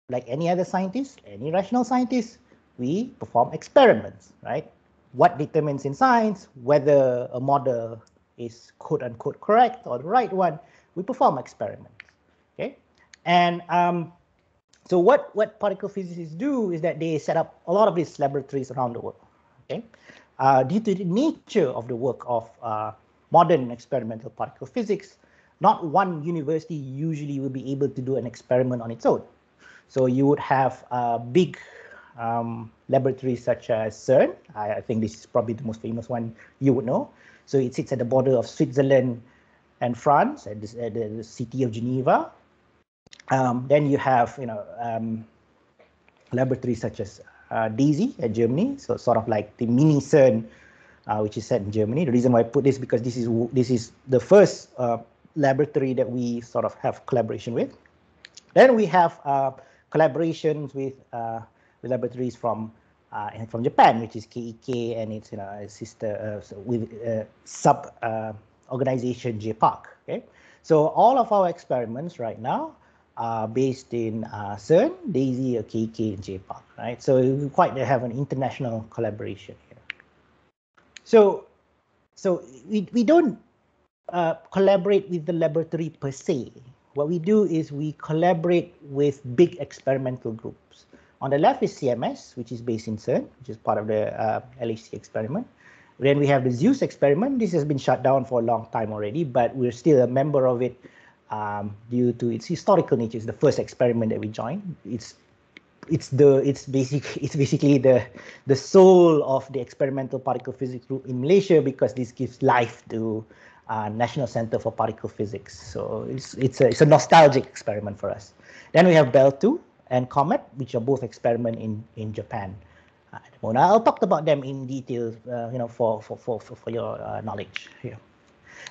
Like any other scientist, any rational scientist, we perform experiments, right? What determines in science whether a model is quote unquote correct or the right one? We perform experiments, okay? And um, so what, what particle physicists do is that they set up a lot of these laboratories around the world, okay? Uh, due to the nature of the work of uh, modern experimental particle physics, not one university usually will be able to do an experiment on its own. So you would have uh, big um, laboratories such as CERN. I, I, think this is probably the most famous one you would know. So it sits at the border of Switzerland and France the city of Geneva. Um, then you have, you know, um, laboratories such as uh, DESY at Germany, so sort of like the mini CERN, uh, which is set in Germany. The reason why I put this because this is this is the first uh, laboratory that we sort of have collaboration with. Then we have uh, collaborations with, uh, with laboratories from uh, from Japan, which is KEK and its you know sister with sub organization JPARC. Okay, so all of our experiments right now are based in CERN, DESY, KEK, and JPARC. Right, so we quite have an international collaboration here. So, so we we don't uh, collaborate with the laboratory per se. What we do is we collaborate with big experimental groups. On the left is CMS, which is based in CERN, which is part of the uh, LHC experiment. Then we have the Zeus experiment. This has been shut down for a long time already, but we're still a member of it um, due to its historical nature. It's the first experiment that we joined. It's it's the it's basic *laughs* it's basically the the soul of the experimental particle physics group in Malaysia because this gives life to uh, National Center for Particle Physics. So it's it's a it's a nostalgic experiment for us. Then we have Belle 2 and Comet, which are both experiment in in Japan. Uh, I'll talk about them in detail, uh, you know, for for for for, your uh, knowledge here.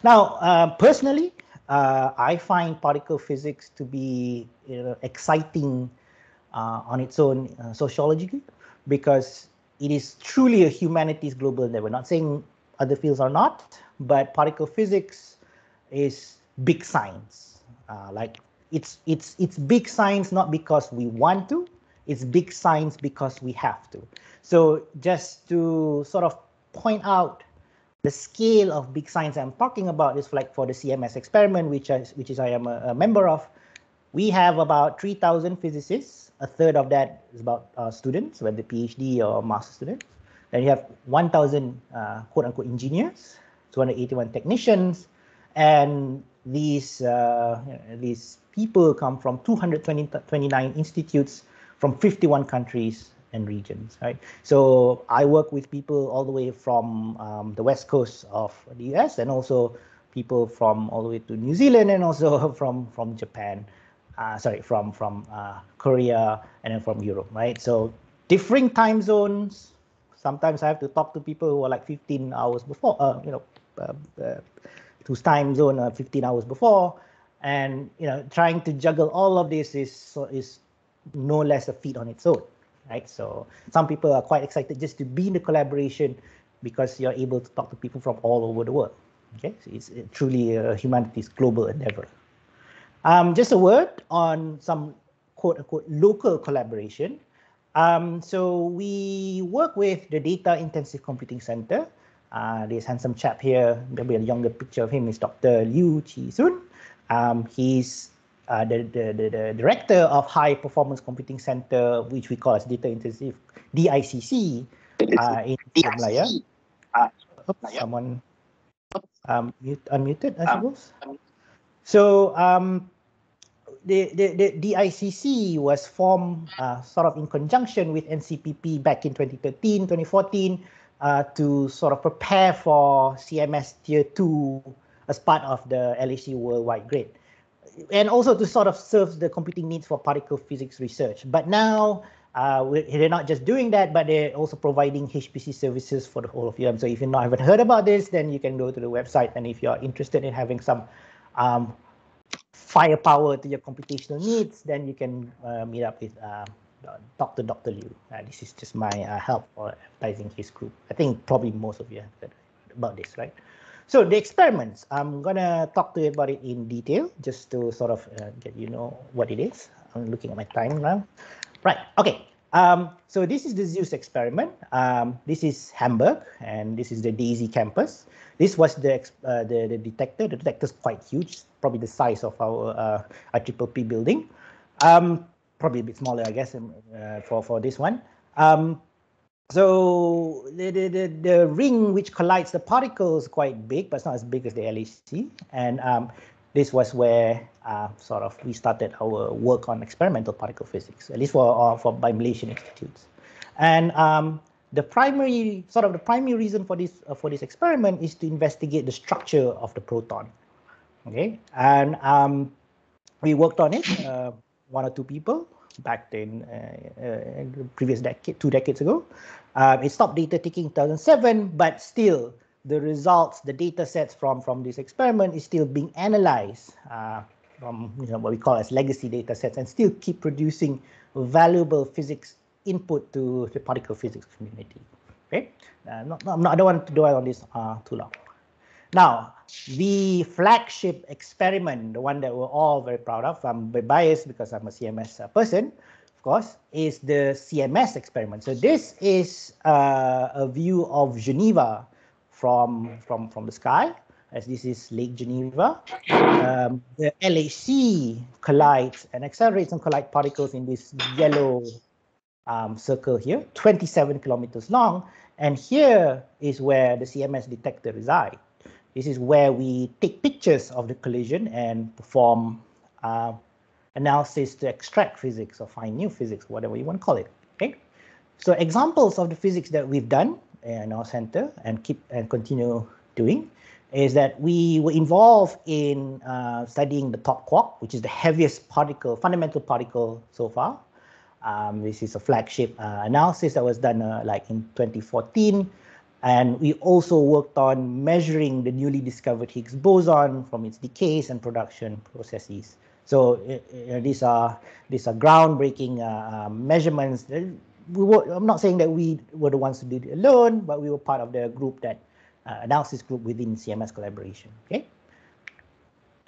Now, uh, personally, uh, I find particle physics to be you know, exciting on its own sociologically because it is truly a humanities global endeavor. Not saying other fields are not, but particle physics is big science. Uh, like it's it's it's big science not because we want to, it's big science because we have to. So just to sort of point out the scale of big science I'm talking about is like for the CMS experiment, which is which is I am a, a member of. We have about 3,000 physicists. A third of that is about uh, students, whether PhD or master students. Then you have 1,000 uh, quote unquote engineers, 281 technicians, and these uh, these people come from 229 institutes from 51 countries and regions, right? So I work with people all the way from um, the west coast of the US and also people from all the way to New Zealand and also *laughs* from from Japan, uh, sorry, from from uh, Korea and then from Europe, right? So differing time zones. Sometimes I have to talk to people who are like 15 hours before, uh, you know, uh, uh, whose time zone uh, 15 hours before, and you know trying to juggle all of this is is no less a feat on its own, right? So some people are quite excited just to be in the collaboration because you're able to talk to people from all over the world. Okay, so it's truly a humanities global endeavor. Um, just a word on some quote unquote local collaboration. Um, so we work with the Data Intensive Computing Center. Uh, this handsome chap here, maybe a younger picture of him is Dr. Liew Chee Sun. Um, he's uh, the, the, the, the, director of High Performance Computing Center, which we call as Data Intensive DICC uh, in Malaya. Uh, someone um, mute, unmuted, I um, suppose. So um, the, the, the DICC was formed uh, sort of in conjunction with NCPP back in 2013, 2014 uh, to sort of prepare for CMS Tier 2 as part of the LHC Worldwide Grid. And also to sort of serve the computing needs for particle physics research. But now uh, they're not just doing that, but they're also providing HPC services for the whole of UM. So if you not haven't heard about this, then you can go to the website. And if you're interested in having some um, firepower to your computational needs, then you can uh, meet up with uh, Dr. Dr. Liew. Uh, this is just my uh, help for advising his group. I think probably most of you have heard about this, right? So the experiments, I'm gonna talk to you about it in detail, just to sort of uh, get you know what it is. I'm looking at my time now. Right, okay. Um, so this is the Zeus experiment. Um, this is Hamburg, and this is the DESY campus. This was the, uh, the, the detector. The detector is quite huge, probably the size of our uh, IPPP building. Um, probably a bit smaller, I guess, um, uh, for, for this one. Um, so the, the, the, the, ring which collides the particles quite big, but it's not as big as the LHC. And um, this was where uh, sort of we started our work on experimental particle physics, at least for uh, for by Malaysian institutes. And um, the primary sort of the primary reason for this uh, for this experiment is to investigate the structure of the proton. Okay, and um, we worked on it, uh, one or two people back then, uh, uh, previous decade, two decades ago. Um, it stopped data taking 2007, but still the results, the data sets from, from this experiment is still being analyzed uh, from you know, what we call as legacy data sets and still keep producing valuable physics input to the particle physics community. Okay, uh, not, not, I don't want to dwell on this uh, too long. Now, the flagship experiment, the one that we're all very proud of, I'm biased because I'm a CMS uh, person, of course, is the CMS experiment. So this is uh, a view of Geneva from from from the sky, as this is Lake Geneva. Um, the LHC collides and accelerates and collide particles in this yellow um, circle here, 27 kilometers long. And here is where the CMS detector resides. This is where we take pictures of the collision and perform uh, analysis to extract physics or find new physics, whatever you want to call it. Okay. So examples of the physics that we've done in our center and keep and continue doing is that we were involved in uh, studying the top quark, which is the heaviest particle, fundamental particle so far. Um, this is a flagship uh, analysis that was done uh, like in 2014. And we also worked on measuring the newly discovered Higgs boson from its decays and production processes. So uh, these are these are groundbreaking uh, measurements we were, I'm not saying that we were the ones who did it alone, but we were part of the group that uh, analysis group within CMS collaboration. Okay.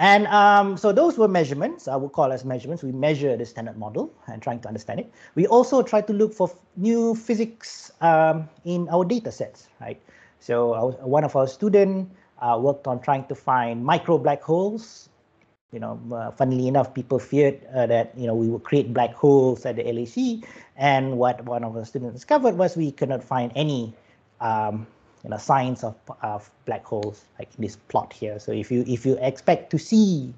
And um, so those were measurements, I would call as measurements. We measure the standard model and trying to understand it. We also try to look for new physics um, in our data sets, right? So our, one of our students uh, worked on trying to find micro black holes you know, uh, funnily enough, people feared uh, that you know we would create black holes at the LHC, and what one of the students discovered was we could not find any um, you know signs of, of black holes like in this plot here. So if you if you expect to see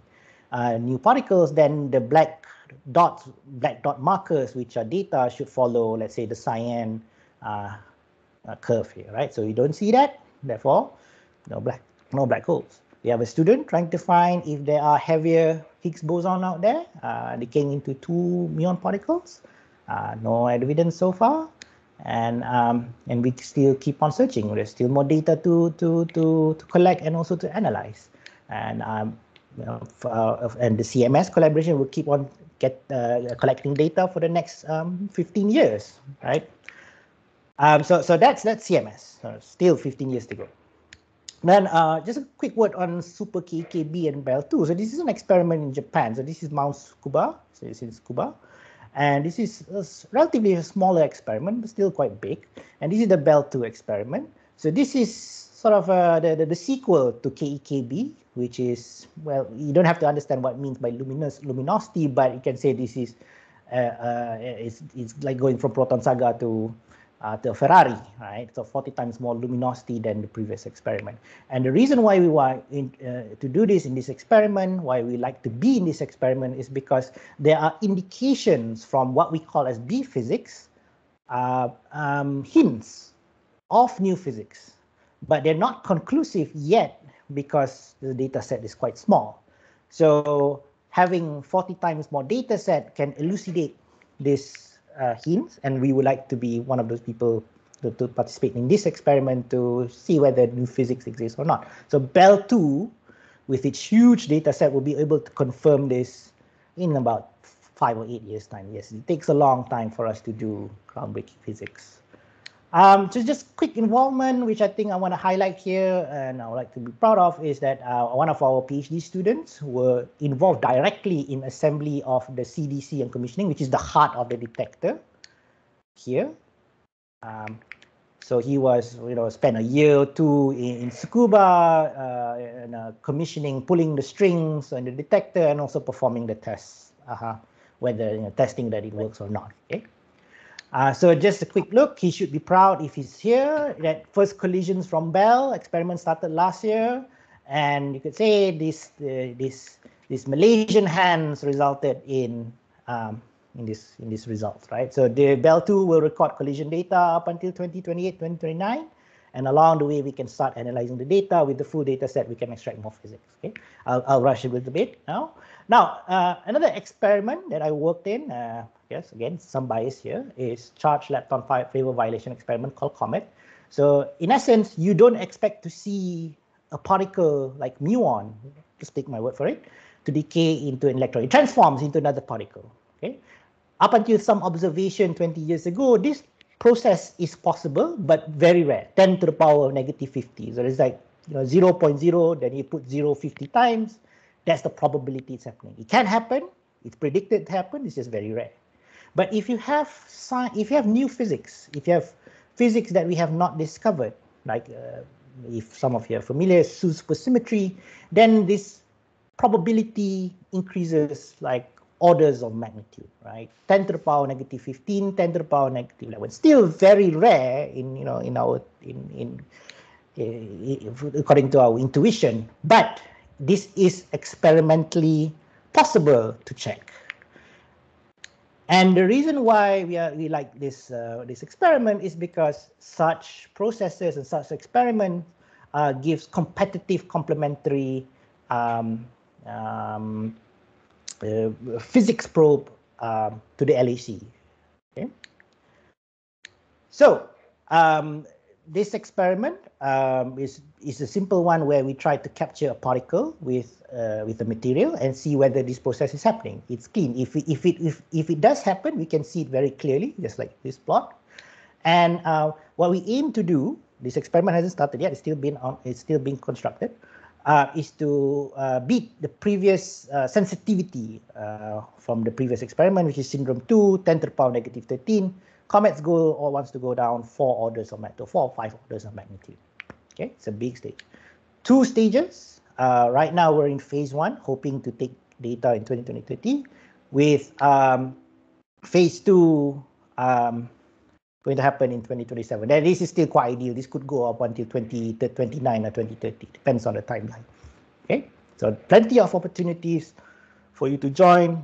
uh, new particles, then the black dots, black dot markers, which are data, should follow, let's say, the cyan uh, uh, curve here, right? So you don't see that, therefore, no black no black holes. We have a student trying to find if there are heavier Higgs boson out there, uh, decaying into two muon particles. Uh, no evidence so far, and um, and we still keep on searching. There's still more data to to to to collect and also to analyze. And um, you know, for, uh, and the CMS collaboration will keep on get uh, collecting data for the next um, 15 years, right? Um, so so that's that's CMS. So still 15 years to go. Then uh, just a quick word on SuperKEKB and Belle 2. So this is an experiment in Japan. So this is Mount Tsukuba. So it's in Tsukuba. And this is a relatively a smaller experiment, but still quite big. And this is the Belle 2 experiment. So this is sort of uh, the, the, the sequel to KEKB, which is, well, you don't have to understand what it means by luminous luminosity, but you can say this is, uh, uh, it's, it's like going from Proton Saga to uh, a Ferrari, right? So 40 times more luminosity than the previous experiment. And the reason why we want in, uh, to do this in this experiment, why we like to be in this experiment is because there are indications from what we call as B physics, uh, um, hints of new physics, but they're not conclusive yet because the data set is quite small. So having 40 times more data set can elucidate this uh, hints, and we would like to be one of those people to, to, participate in this experiment to see whether new physics exists or not. So Belle 2, with its huge data set, will be able to confirm this in about five or eight years' time. Yes, it takes a long time for us to do groundbreaking physics. Um, so just quick involvement, which I think I want to highlight here and I would like to be proud of is that uh, one of our PhD students were involved directly in assembly of the CDC and commissioning, which is the heart of the detector here. Um, so he was, you know, spent a year or two in, in Tsukuba, uh, and, uh, commissioning, pulling the strings on the detector and also performing the tests, uh -huh, whether, you know, testing that it works or not, okay? Uh, so just a quick look, he should be proud if he's here. That first collisions from Belle experiment started last year, and you could say this uh, this this Malaysian hands resulted in um, in this in this results, right? So the Belle 2 will record collision data up until 2028, 2029. And along the way, we can start analyzing the data with the full data set. We can extract more physics. Okay, I'll, I'll rush a little bit now. Now, uh, another experiment that I worked in, uh, yes, again, some bias here, is charge lepton flavor violation experiment called COMET. So in essence, you don't expect to see a particle like muon, just take my word for it, to decay into an electron. It transforms into another particle. Okay. Up until some observation 20 years ago, this process is possible, but very rare, 10 to the power of negative 50. So it's like you know 0, 0.0, then you put 0 50 times, that's the probability it's happening. It can happen. It's predicted to happen. It's just very rare. But if you have if you have new physics, if you have physics that we have not discovered, like uh, if some of you are familiar, supersymmetry, then this probability increases like orders of magnitude, right? 10 to the power negative 15, 10 to the power negative 11. Still very rare in, you know, in our, in, in, uh, according to our intuition, but this is experimentally possible to check. And the reason why we are we like this uh, this experiment is because such processes and such experiment uh, gives competitive complementary um, um, physics probe um, to the LHC. Okay. So um, this experiment um, is is a simple one where we try to capture a particle with uh, with the material and see whether this process is happening. It's clean. If it, if it if if it does happen, we can see it very clearly, just like this plot. And uh, what we aim to do, this experiment hasn't started yet. It's still being on. It's still being constructed. Uh, is to uh, beat the previous uh, sensitivity uh, from the previous experiment, which is SINDRUM 2, 10 to the power negative 13, Comet's goal or wants to go down four orders of magnitude, four or five orders of magnitude. Okay, it's a big stage. Two stages. Uh, right now we're in phase one, hoping to take data in 2020 with um, phase two um, going to happen in 2027. Now, this is still quite ideal. This could go up until 2029 or 2030, depends on the timeline. Okay, so plenty of opportunities for you to join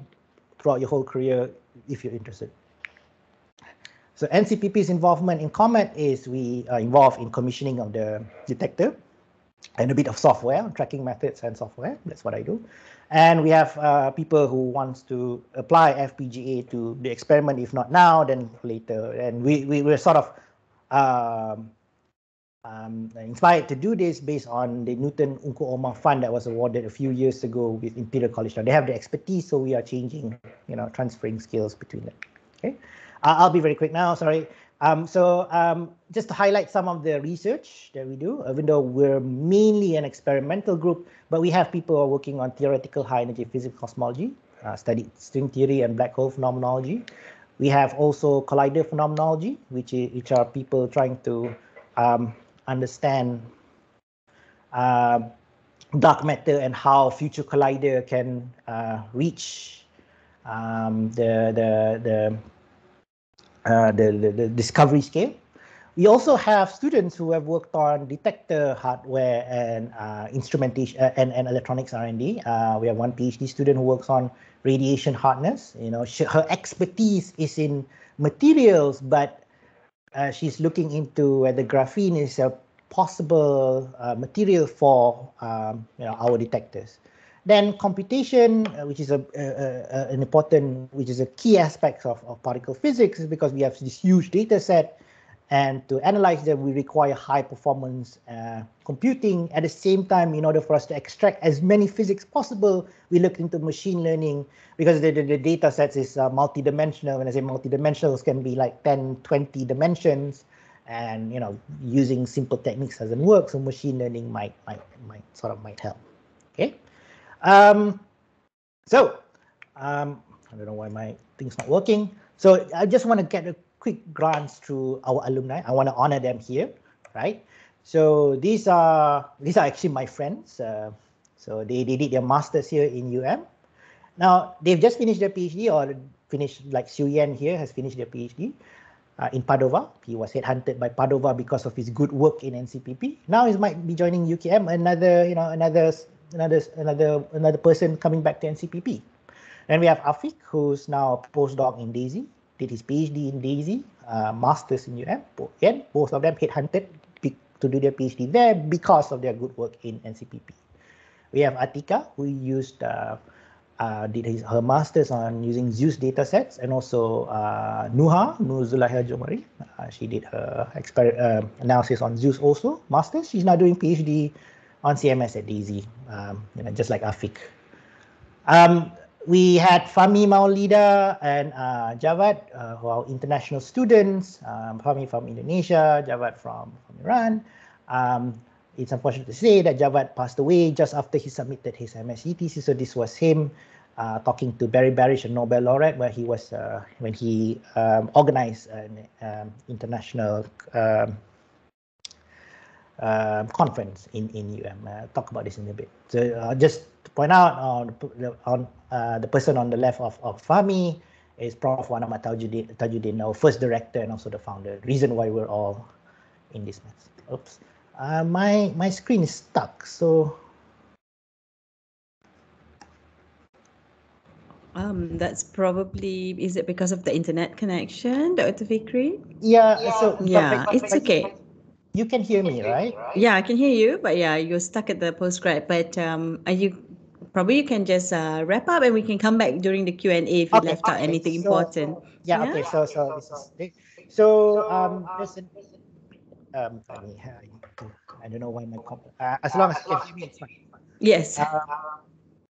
throughout your whole career if you're interested. So NCPP's involvement in COMET is we are involved in commissioning of the detector and a bit of software, tracking methods and software. That's what I do. And we have uh, people who wants to apply FPGA to the experiment, if not now, then later. And we, we were sort of um, um, inspired to do this based on the Newton Ungku Omar Fund that was awarded a few years ago with Imperial College. Now they have the expertise, so we are changing, you know, transferring skills between them. Okay. Uh, I'll be very quick now. Sorry. Um, so um, just to highlight some of the research that we do, even though we're mainly an experimental group, but we have people who are working on theoretical high energy physical cosmology, uh, studied string theory and black hole phenomenology. We have also collider phenomenology, which, is, which are people trying to um, understand uh, dark matter and how future collider can uh, reach um, the, the, the the, the, the, discovery scale. We also have students who have worked on detector hardware and uh, instrumentation uh, and, and electronics R&D. Uh, we have one PhD student who works on radiation hardness. You know, she, her expertise is in materials, but uh, she's looking into whether graphene is a possible uh, material for um, you know, our detectors. Then computation, uh, which is a, an important, which is a key aspect of, of particle physics, is because we have this huge data set, and to analyze them, we require high performance uh, computing. At the same time, in order for us to extract as many physics possible, we looked into machine learning because the, the, the data sets is uh, multidimensional. When I say multidimensional, it can be like 10, 20 dimensions and you know using simple techniques doesn't work so machine learning might might might sort of might help okay um, so um, I don't know why my thing's not working. So I just want to get a quick glance through our alumni. I want to honor them here, right? So these are these are actually my friends. Uh, so they, they did their masters here in UM. Now they've just finished their PhD or finished like Xiu Yan here has finished their PhD uh, in Padova. He was headhunted by Padova because of his good work in NCPP. Now he might be joining UKM, another you know another another another another person coming back to NCPP. And we have Afik, who's now a postdoc in DESY, did his PhD in DESY, uh, masters in UM. Again, both of them headhunted to do their PhD there because of their good work in NCPP. We have Atika, who used uh, uh, did his, her masters on using Zeus datasets, and also uh, Nuha, Nuzulaiha Jomari. Uh, she did her uh, analysis on Zeus also, masters. She's now doing PhD on CMS at DESY, um, you know, just like Afik. Um, we had Fami Maulida and uh, Javad, uh, who are international students. Um, Fahmi from Indonesia, Javad from, from Iran. Um, it's unfortunate to say that Javad passed away just after he submitted his MSc thesis. So this was him uh, talking to Barry Barish, a Nobel laureate, where he was uh, when he um, organized an um, international um, uh, conference in in UM. Uh, talk about this in a bit. So uh, just to point out on on uh, the person on the left of of Fami is Prof. Wan Ahmad Tajuddin, Tajuddin, our first director and also the founder. Reason why we're all in this mess. Oops, uh, my my screen is stuck. So. Um, that's probably is it because of the internet connection, Dr. Fikri? Yeah, so yeah, it's okay you can hear me, right? Yeah, I can hear you, but yeah, you're stuck at the postgrad. But um, are you probably you can just uh, wrap up and we can come back during the Q and A if you okay, left out anything so, important. Yeah, yeah, Okay. So so this is so um there's an, um I, mean, I don't know why my comp uh, as long as you can hear me, it's fine. Yes. Uh,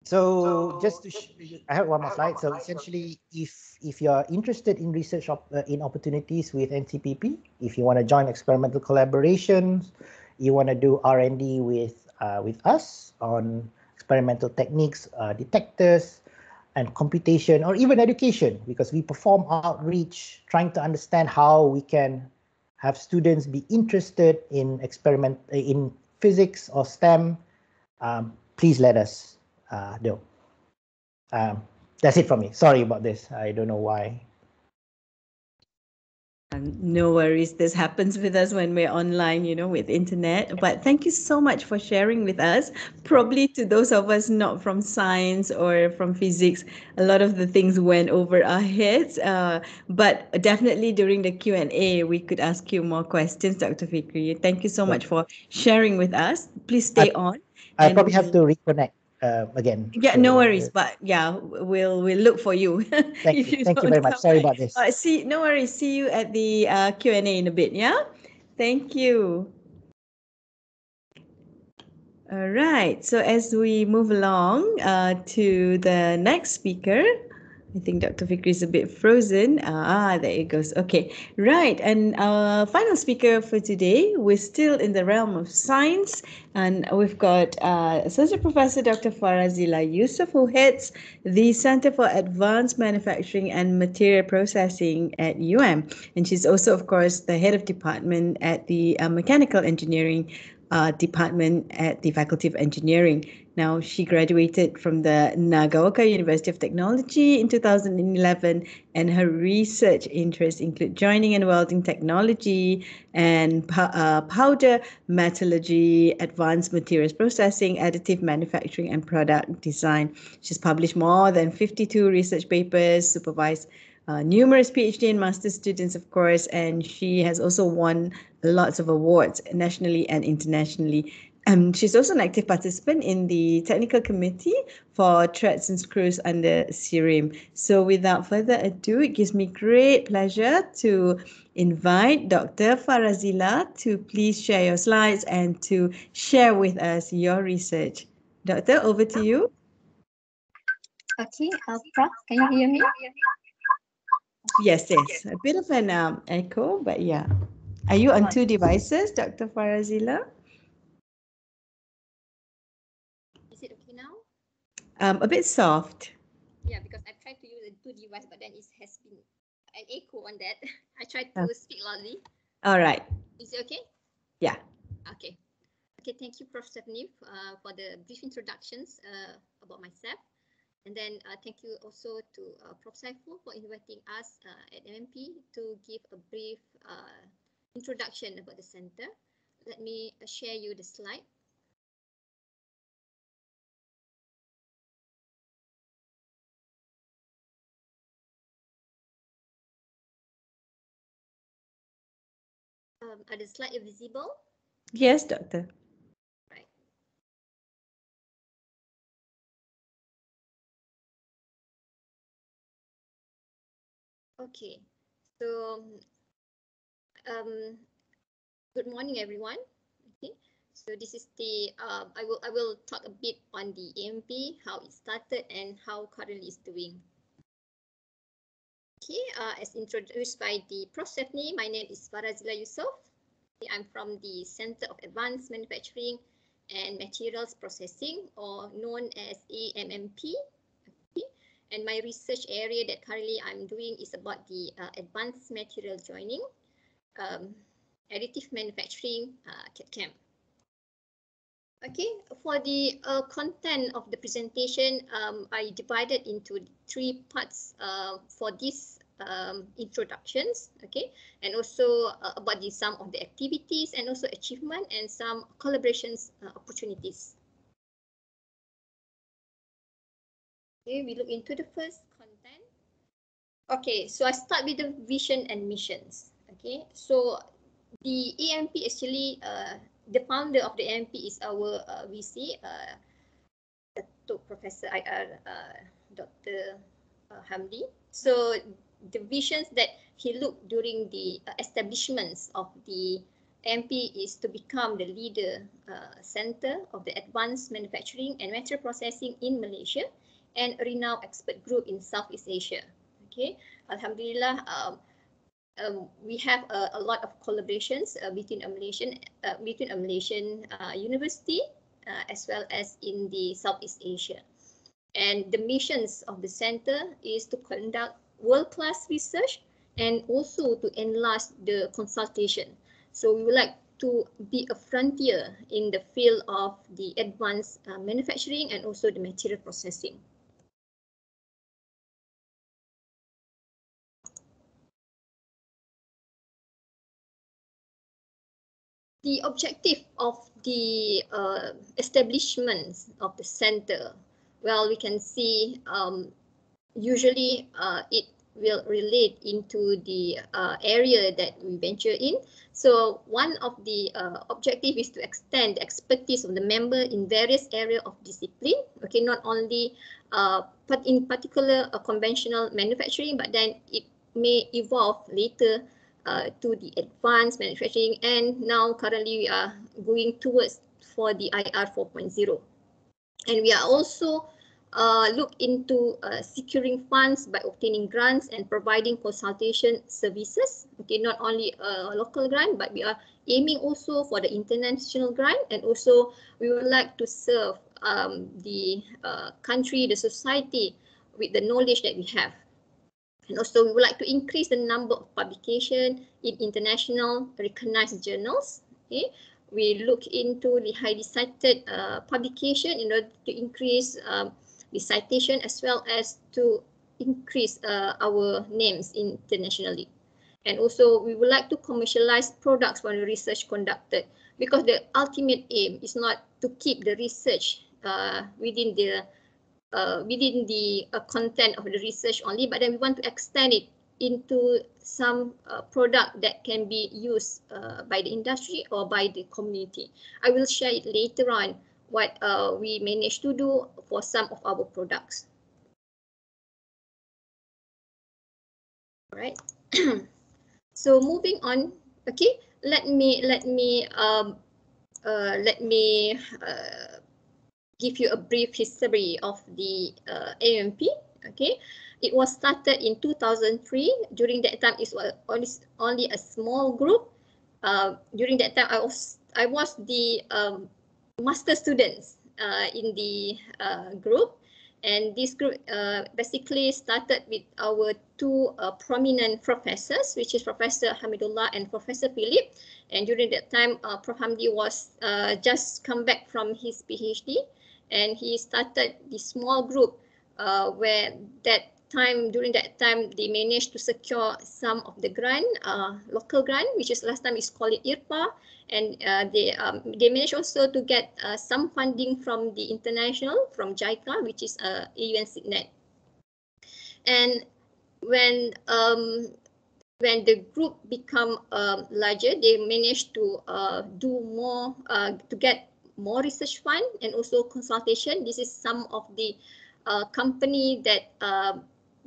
so just to, I have one more slide. So essentially, if if you're interested in research op, uh, in opportunities with NCPP, if you want to join experimental collaborations, you want to do R&D with uh, with us on experimental techniques, uh, detectors, and computation, or even education, because we perform outreach trying to understand how we can have students be interested in experiment in physics or STEM. Um, please let us uh, no. Um, that's it from me. Sorry about this. I don't know why. Um, no worries. This happens with us when we're online, you know, with internet. But thank you so much for sharing with us. Probably to those of us not from science or from physics, a lot of the things went over our heads. Uh, but definitely during the Q and A, we could ask you more questions, Dr. Fikri. Thank you so much for sharing with us. Please stay I, on. I probably have to reconnect uh, again. Yeah, no worries. But yeah, we'll we'll look for you. *laughs* thank you. you thank you very much. Sorry about this. Uh, see, no worries. See you at the uh, Q and A in a bit. Yeah. Thank you. All right. So as we move along uh, to the next speaker, I think Dr. Fikri is a bit frozen. Ah, there it goes. Okay, right. And our final speaker for today, we're still in the realm of science, and we've got uh, Associate Professor Dr. Farazila Yusof, who heads the Center for Advanced Manufacturing and Material Processing at UM. And she's also, of course, the head of department at the uh, Mechanical Engineering uh, department at the Faculty of Engineering. Now, she graduated from the Nagaoka University of Technology in 2011, and her research interests include joining and welding technology and uh, powder metallurgy, advanced materials processing, additive manufacturing, and product design. She's published more than 52 research papers, supervised uh, numerous PhD and master students, of course, and she has also won lots of awards nationally and internationally. Um, she's also an active participant in the technical committee for threads and screws under SIRIM. So without further ado, it gives me great pleasure to invite Dr. Farazila to please share your slides and to share with us your research. Doctor, over to you. Okay, uh, can you hear me? Yes, yes. A bit of an um, echo, but yeah. Are you on two devices, Dr. Farazila? Is it okay now? Um, a bit soft. Yeah, because I've tried to use a two device, but then it has been an echo on that. *laughs* I tried to oh. speak loudly. All right. Is it okay? Yeah. Okay. Okay, thank you, Prof. Stephanie, uh, for the brief introductions uh, about myself. And then uh, thank you also to uh, Prof. Saiful for inviting us uh, at AMMP to give a brief uh, introduction about the center. Let me share you the slide. Um, are the slide visible? Yes, doctor. Okay, so um, good morning, everyone. Okay, so this is the uh, I will I will talk a bit on the AMMP, how it started, and how currently is doing. Okay, uh, as introduced by the Prof. Stephanie, my name is Farazila Yusof. I'm from the Center of Advanced Manufacturing and Materials Processing, or known as AMMP. And my research area that currently I'm doing is about the uh, advanced material joining, um, additive manufacturing, uh, CAD-CAM. Okay, for the uh, content of the presentation, um, I divided into three parts uh, for this um, introductions, okay, and also uh, about the some of the activities and also achievement and some collaborations uh, opportunities. Okay, we look into the first content. Okay, so I start with the vision and missions. Okay, so the EMP actually uh, the founder of the MP is our uh, VC, uh, Professor IR, uh, Dr. Uh, Hamdi. So the visions that he looked during the uh, establishments of the MP is to become the leader uh, center of the advanced manufacturing and material processing in Malaysia and renowned expert group in Southeast Asia. Okay, Alhamdulillah, um, um, we have a, a, lot of collaborations uh, between a Malaysian uh, between a Malaysian uh, university uh, as well as in the Southeast Asia. And the missions of the center is to conduct world-class research and also to enlarge the consultation. So we would like to be a frontier in the field of the advanced uh, manufacturing and also the material processing. The objective of the uh, establishment of the center, well, we can see um, usually uh, it will relate into the uh, area that we venture in. So one of the uh, objective is to extend the expertise of the member in various areas of discipline. Okay, not only uh, but in particular a conventional manufacturing, but then it may evolve later uh, to the advanced manufacturing and now currently we are going towards for the IR 4.0 and we are also uh, look into uh, securing funds by obtaining grants and providing consultation services. Okay, not only a local grant, but we are aiming also for the international grant and also we would like to serve um, the uh, country, the society with the knowledge that we have. And also we would like to increase the number of publication in international recognized journals. Okay, we look into the highly cited uh, publication in order to increase um, the citation as well as to increase uh, our names internationally. And also we would like to commercialize products from the research conducted because the ultimate aim is not to keep the research uh, within the uh, within the uh, content of the research only, but then we want to extend it into some uh, product that can be used uh, by the industry or by the community. I will share it later on what uh, we managed to do for some of our products. All right. *clears throat* so moving on, okay, let me let me um, uh, let me uh, give you a brief history of the uh, AMMP. Okay, it was started in 2003. During that time, it was only only a small group. Uh, during that time, I was I was the um, master students uh, in the uh, group. And this group uh, basically started with our two uh, prominent professors, which is Professor Hamidullah and Professor Philip. And during that time, Prof. Hamdi was just come back from his PhD. And he started the small group where that time, during that time, they managed to secure some of the grant, local grant, which is last time is called IRPA and uh, they um, they managed also to get uh, some funding from the international from JICA, which is uh, AUN/SEED-Net. And when um, when the group become um, larger, they managed to uh, do more uh, to get more research fund and also consultation. This is some of the uh, company that uh,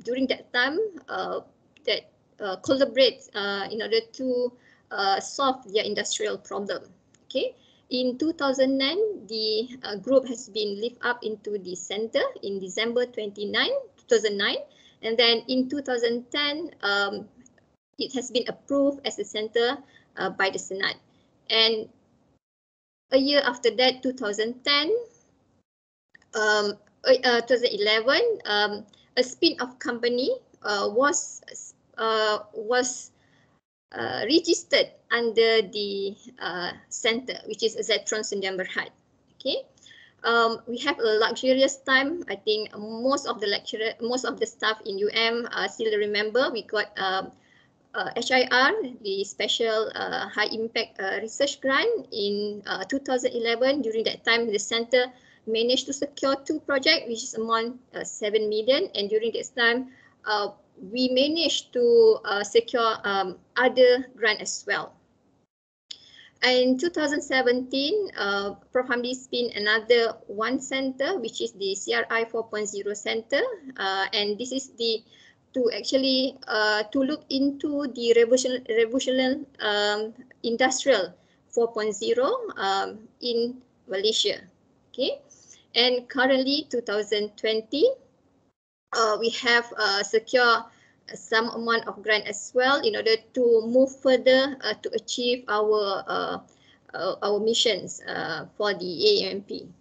during that time uh, that uh, collaborate uh, in order to uh, solve their industrial problem. Okay. In 2009, the uh, group has been lift up into the center in December 29, 2009. And then in 2010, um, it has been approved as a center by the Senate. And a year after that, 2010, um, uh, 2011, um, a spin-off company uh, was uh, was uh, registered under the uh, center, which is Zetron Sdn Bhd. Okay. Um, we have a luxurious time. I think most of the lecturer, most of the staff in UM uh, still remember we got um, uh, HIR, the special uh, high impact uh, research grant in uh, 2011. During that time, the center managed to secure two projects, which is amount uh, 7 million. And during this time, uh, we managed to secure um, other grant as well. In 2017, uh, Prof. Hamdi spin another one center, which is the CRI 4.0 center. And this is the to actually uh, to look into the revolution, revolutionary um, industrial 4.0 um, in Malaysia. Okay, and currently 2020, uh, we have uh, secure some amount of grant as well in order to move further uh, to achieve our uh, uh, our missions for the AMMP.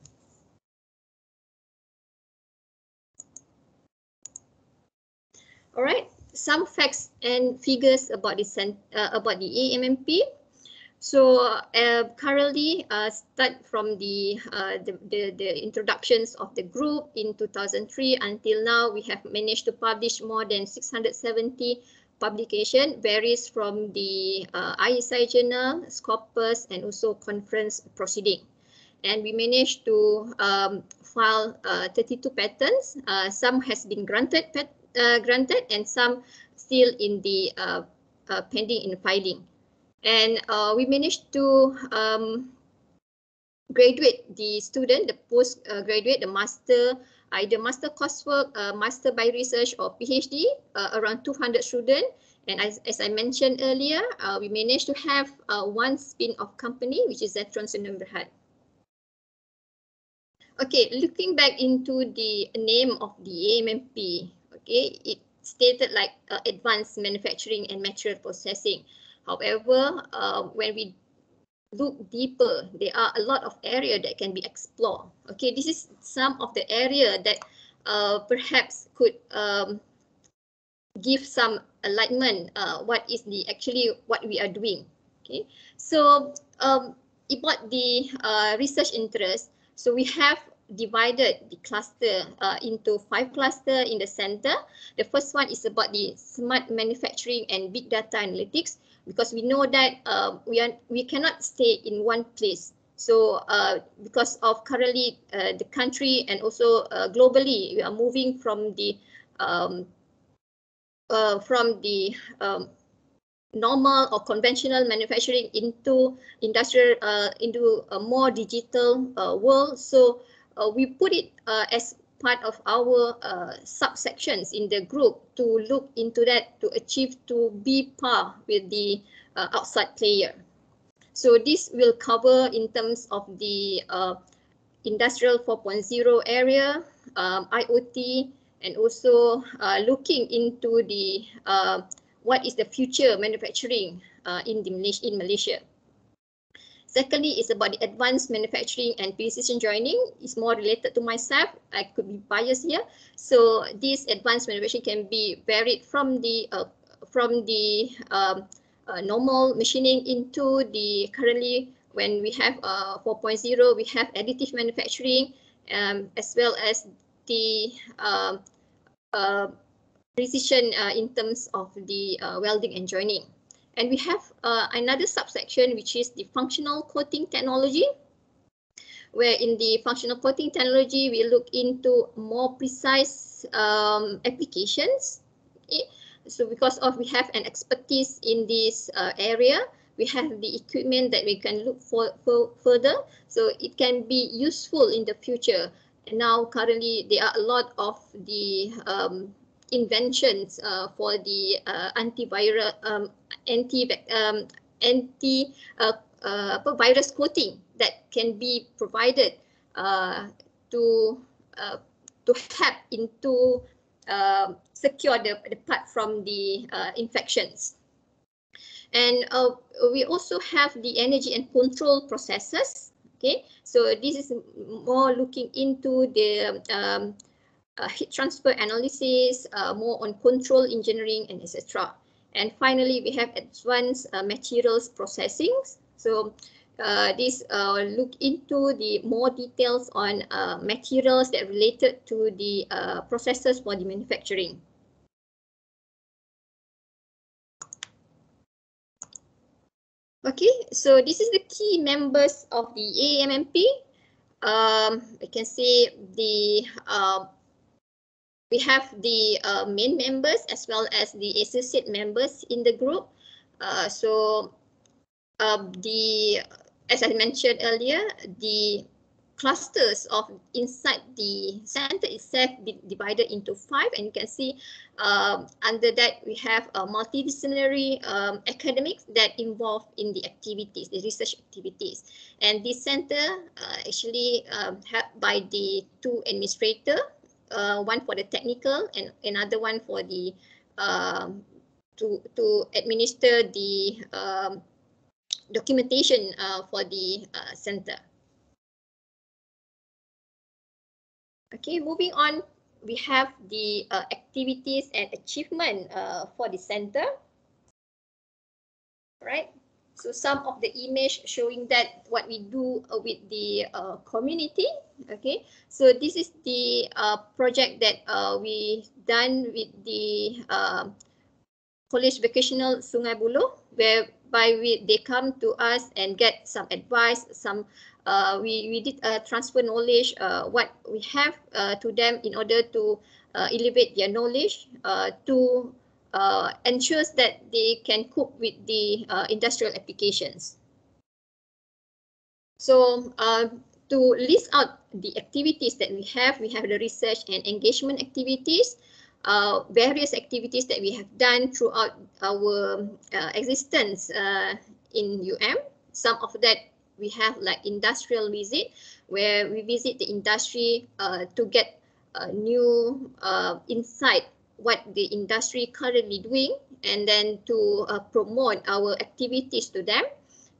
All right, some facts and figures about the uh, about the AMMP. So uh, currently, uh, start from the, uh, the, the, the introductions of the group in 2003 until now, we have managed to publish more than 670 publication, varies from the uh, ISI journal, Scopus, and also conference proceeding. And we managed to um, file uh, 32 patents. Uh, some has been granted, uh, granted, and some still in the uh, uh, pending in filing and uh, we managed to um, graduate the student, the postgraduate, uh, the master, either master coursework, uh, master by research or PhD, uh, around 200 students. And as, as I mentioned earlier, uh, we managed to have uh, one spin-off company, which is Zetron Sdn Bhd. Okay, looking back into the name of the AMMP, okay, it stated like uh, advanced manufacturing and material processing. However, uh, when we look deeper, there are a lot of area that can be explored. Okay, this is some of the area that uh, perhaps could um, give some alignment uh, what is the actually what we are doing. Okay, so um, about the uh, research interest, so we have divided the cluster uh, into five cluster in the center. The first one is about the smart manufacturing and big data analytics because we know that uh, we are we cannot stay in one place. So uh, because of currently uh, the country and also uh, globally, we are moving from the um, uh, from the um, normal or conventional manufacturing into industrial into a more digital world. So uh, we put it uh, as part of our uh, subsections in the group to look into that to achieve to be par with the uh, outside player. So this will cover in terms of the uh, industrial 4.0 area, um, IoT, and also uh, looking into the uh, what is the future manufacturing uh, in, the in Malaysia. Secondly, is about the advanced manufacturing and precision joining. It's more related to myself. I could be biased here. So this advanced manufacturing can be varied from the uh, from the um, uh, normal machining into the currently when we have uh, 4.0, we have additive manufacturing um, as well as the um, uh, precision uh, in terms of the uh, welding and joining. And we have uh, another subsection, which is the functional coating technology, where in the functional coating technology, we look into more precise um, applications. Okay? So because of we have an expertise in this uh, area, we have the equipment that we can look for, for further. So it can be useful in the future. And now currently there are a lot of the um, inventions uh, for the uh, antiviral um, anti um, anti uh, uh, virus coating that can be provided uh, to uh, to help into uh, secure the, the part from the uh, infections. And uh, we also have the energy and control processes. Okay, so this is more looking into the um, uh, heat transfer analysis, uh, more on control engineering and etc. And finally, we have advanced uh, materials processing. So uh, this uh, look into the more details on uh, materials that related to the processes for the manufacturing. Okay, so this is the key members of the AMMP. Um, I can see the we have the uh, main members as well as the associate members in the group. Uh, so uh, the, as I mentioned earlier, the clusters of inside the center itself divided into five and you can see um, under that we have a multidisciplinary um, academics that involved in the activities, the research activities. And this center uh, actually um, helped by the two administrator uh, one for the technical and another one for the um, to to administer the um, documentation uh, for the uh, center. Okay, moving on, we have the uh, activities and achievement uh, for the center. Right. So some of the image showing that what we do uh, with the uh, community. Okay, so this is the uh, project that uh, we done with the uh, College Vocational Sungai Buloh, whereby we, they come to us and get some advice, some uh, we, we did uh, transfer knowledge, uh, what we have uh, to them in order to uh, elevate their knowledge uh, to uh, ensures that they can cope with the uh, industrial applications. So uh, to list out the activities that we have, we have the research and engagement activities, uh, various activities that we have done throughout our uh, existence uh, in UM. Some of that we have like industrial visit where we visit the industry to get new insight what the industry currently doing and then to uh, promote our activities to them.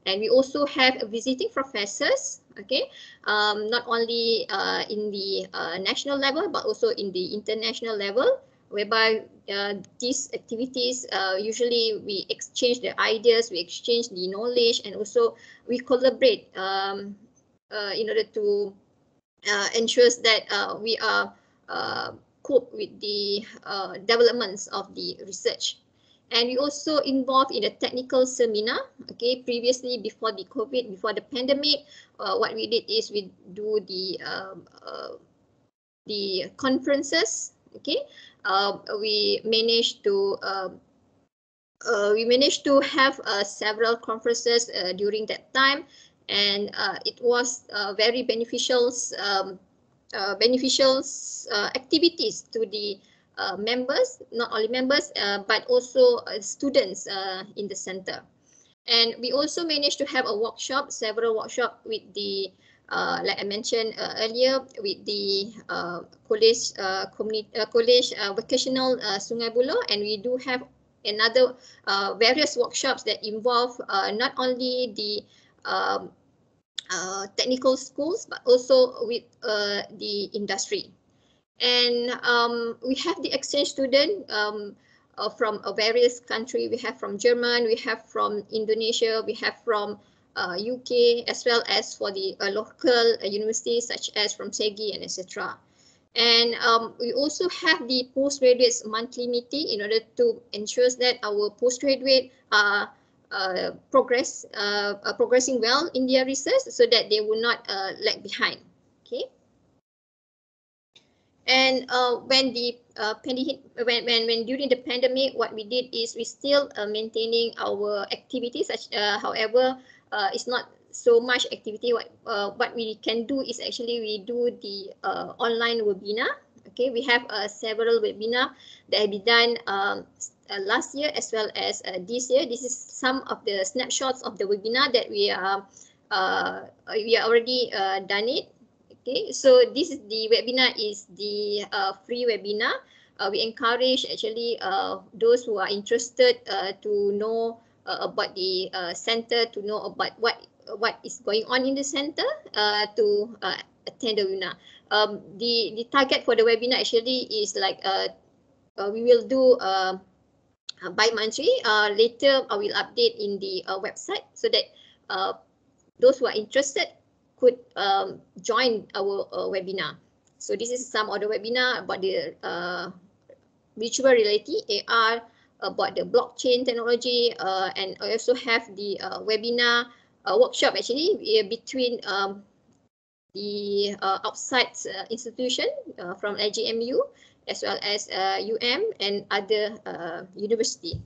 And we also have visiting professors okay? Um, not only uh, in the uh, national level but also in the international level whereby uh, these activities uh, usually we exchange the ideas we exchange the knowledge and also we collaborate um, uh, in order to ensure that we are cope with the developments of the research. And we also involved in a technical seminar okay previously before the covid before the pandemic. Uh, what we did is we do the um, uh, the conferences okay. Uh, we managed to um, uh, we managed to have uh, several conferences uh, during that time. And it was very beneficial um, beneficial activities to the uh, members, not only members, uh, but also uh, students uh, in the center. And we also managed to have a workshop, several workshop with the, uh, like I mentioned uh, earlier, with the college, community, college vocational Sungai Buloh, and we do have another various workshops that involve not only the um, technical schools, but also with the industry and um, we have the exchange student um, uh, from a various country. We have from German, we have from Indonesia, we have from uh, UK, as well as for the uh, local uh, universities such as from SEGI and etc. And um, we also have the postgraduates monthly meeting in order to ensure that our postgraduate are uh, progress uh, progressing well in their research so that they will not lag behind. Okay. And uh, when the uh, when, when, when during the pandemic, what we did is we still uh, maintaining our activities. Uh, however, uh, it's not so much activity. What uh, what we can do is actually we do the uh, online webinar. Okay, we have uh, several webinar that have been done um, uh, last year as well as uh, this year. This is some of the snapshots of the webinar that we are uh, we are already uh, done it Okay, so this is the webinar is the uh, free webinar. Uh, we encourage actually uh, those who are interested uh, to know uh, about the uh, center, to know about what what is going on in the center, uh, to uh, attend the webinar. Um, the the target for the webinar actually is like uh, uh, we will do uh, bi-monthly. Uh, later, I will update in the uh, website so that uh, those who are interested could um, join our uh, webinar. So this is some of the webinar about the uh, virtual reality, AR, about the blockchain technology, uh, and I also have the uh, webinar uh, workshop actually between um, the uh, outside uh, institution uh, from LGMU as well as UM and other uh, university.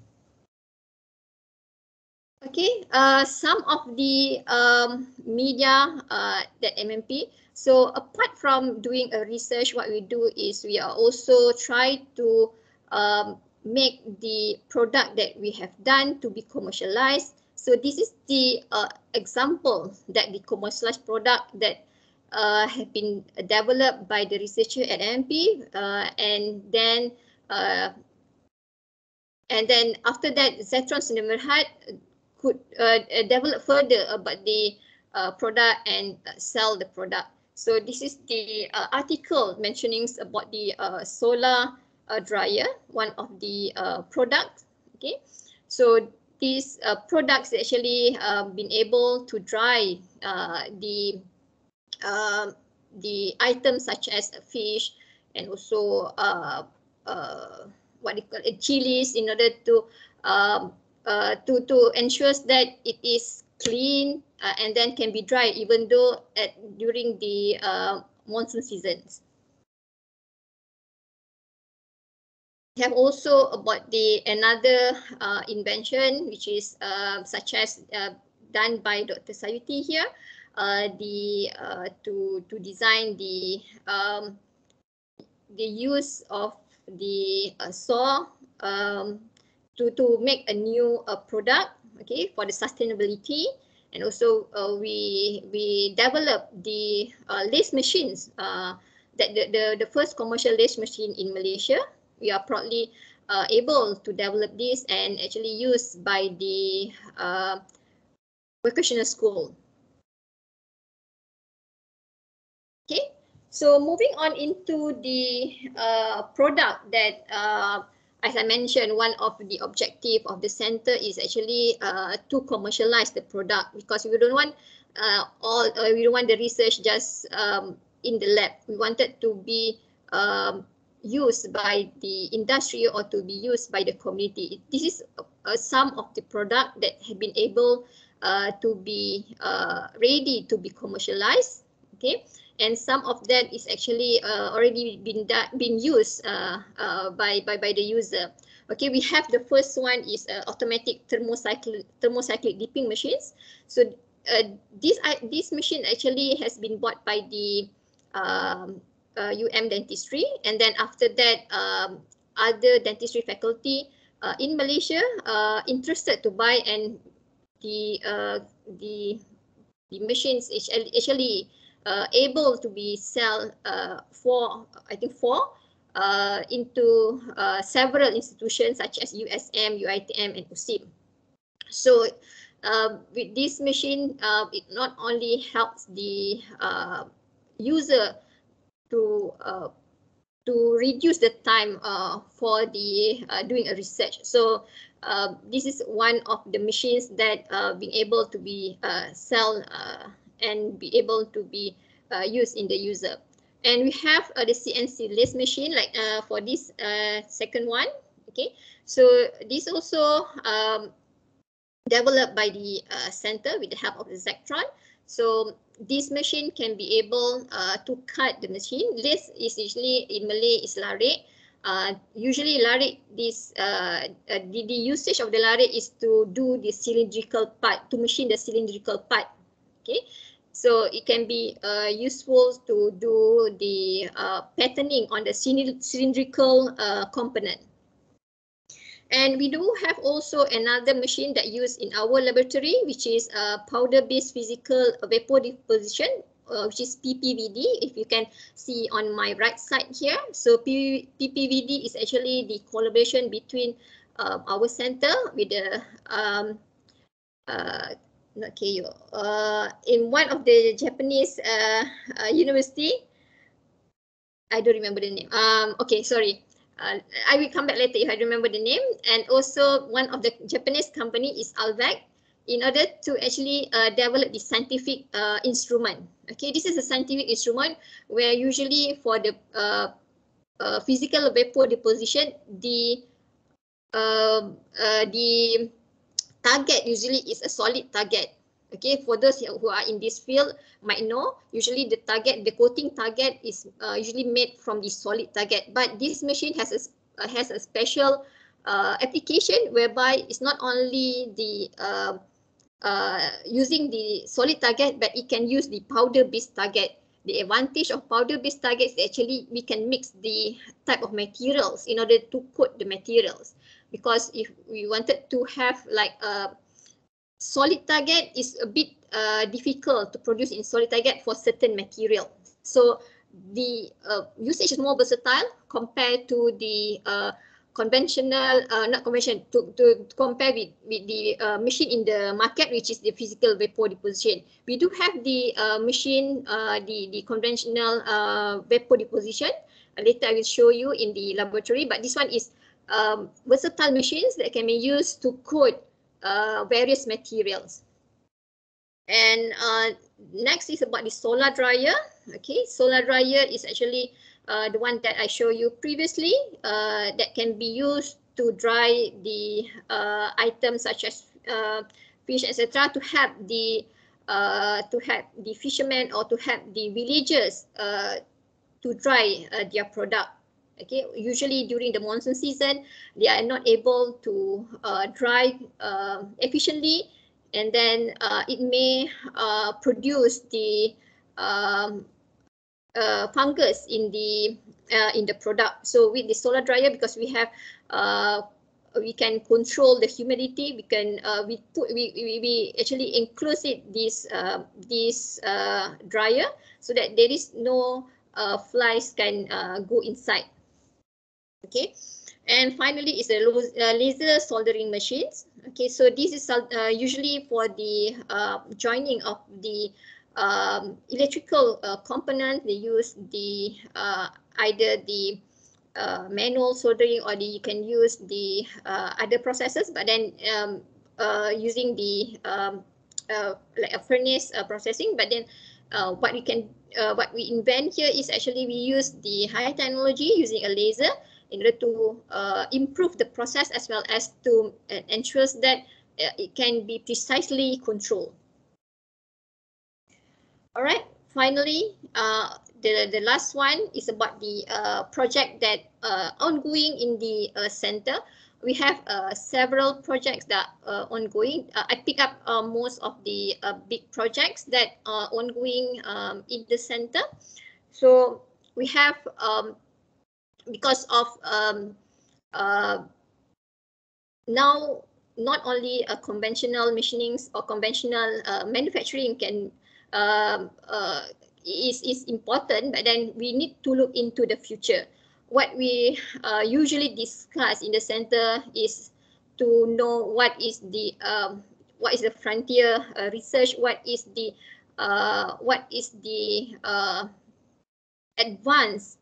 Okay, uh, some of the um, media that MMP. So apart from doing a research, what we do is we are also try to um, make the product that we have done to be commercialized. So this is the example that the commercialized product that uh, have been developed by the researcher at MP, uh, and then uh, and then after that, Zetron Cinemerhat could uh, uh, develop further about the uh, product and sell the product. So this is the article mentioning about the solar dryer, one of the products. Okay, so these products actually been able to dry the uh, the items such as fish and also uh, uh, what they call it, chilies in order to um, uh, to to ensure that it is clean uh, and then can be dry even though at during the uh, monsoon seasons. We have also about the another uh, invention which is uh, such as uh, done by Dr. Sayuti here, uh, the uh, to to design the um, the use of the uh, saw um, to, to make a new uh, product okay, for the sustainability and also uh, we we developed the uh, lace machines uh, that the, the the first commercial lace machine in Malaysia. We are proudly uh, able to develop this and actually used by the uh, vocational school. So moving on into the uh, product that, uh, as I mentioned, one of the objective of the center is actually uh, to commercialize the product because we don't want uh, all, uh, we don't want the research just um, in the lab. We wanted to be um, used by the industry or to be used by the community. This is uh, some of the product that have been able to be ready to be commercialized. Okay, and some of that is actually uh, already been been used uh, uh, by by by the user. Okay, we have the first one is uh, automatic thermocyclic thermocyclic dipping machines. So uh, this uh, this machine actually has been bought by the um, UM dentistry, and then after that, um, other dentistry faculty in Malaysia interested to buy, and the the the machines actually able to be sell uh, for I think four uh, into uh, several institutions such as USM, UITM, and USIM. So uh, with this machine, uh, it not only helps the uh, user to uh, to reduce the time uh, for the uh, doing a research. So uh, this is one of the machines that uh, being able to be uh, sell uh, and be able to be uh, used in the user. And we have uh, the CNC lathe machine like uh, for this uh, second one. Okay, so this also um, developed by the uh, center with the help of the Zactron. So this machine can be able uh, to cut the machine. This is usually in Malay is larik. Uh, usually larik, this uh, uh, the, the usage of the larik is to do the cylindrical part, to machine the cylindrical part. Okay, so it can be uh, useful to do the uh, patterning on the cylindrical uh, component. And we do have also another machine that used in our laboratory, which is a powder-based physical vapor deposition, uh, which is PPVD, if you can see on my right side here. So P PPVD is actually the collaboration between uh, our center with the um, uh, not KU, uh, in one of the Japanese uh, uh, university. I don't remember the name. Um, okay, sorry. Uh, I will come back later if I remember the name. And also one of the Japanese company is ULVAC in order to actually uh, develop the scientific uh, instrument. Okay, this is a scientific instrument where usually for the uh, uh, physical vapor deposition, the uh, uh, the target usually is a solid target. Okay, for those who are in this field might know, usually the target, the coating target is uh, usually made from the solid target. But this machine has a uh, has a special uh, application whereby it's not only the uh, uh, using the solid target, but it can use the powder-based target. The advantage of powder-based targets actually we can mix the type of materials in order to coat the materials. Because if we wanted to have like a solid target is a bit uh, difficult to produce in solid target for certain material. So the uh, usage is more versatile compared to the uh, conventional, uh, not conventional, to, to, to compare with, with the uh, machine in the market, which is the physical vapor deposition. We do have the uh, machine, the, the conventional vapor deposition. Later I will show you in the laboratory, but this one is um, versatile machines that can be used to coat uh, various materials. And uh, next is about the solar dryer. Okay, solar dryer is actually uh, the one that I showed you previously uh, that can be used to dry the uh, items such as uh, fish, etc. to help the to help the fishermen or to help the villagers to dry their product. Okay, usually during the monsoon season, they are not able to uh, dry uh, efficiently, and then uh, it may uh, produce the um, uh, fungus in the uh, in the product. So with the solar dryer, because we have we can control the humidity. We can we put we, we, we actually enclose it this this dryer so that there is no uh, flies can uh, go inside. Okay, and finally is the uh, laser soldering machines. Okay, so this is uh, usually for the uh, joining of the um, electrical uh, component. They use the uh, either the uh, manual soldering or the, you can use the other processes, but then um, using the um, like a furnace processing. But then what we can what we invent here is actually we use the high technology using a laser in order to uh, improve the process as well as to uh, ensure that uh, it can be precisely controlled. All right, finally, uh, the, the last one is about the uh, project that uh, ongoing in the uh, center. We have uh, several projects that are ongoing. Uh, I pick up uh, most of the uh, big projects that are ongoing um, in the center. So we have, um, because of um, uh, now not only a conventional machinings or conventional uh, manufacturing can um, uh, is, is important, but then we need to look into the future. What we uh, usually discuss in the center is to know what is the um, what is the frontier uh, research, what is the what is the advanced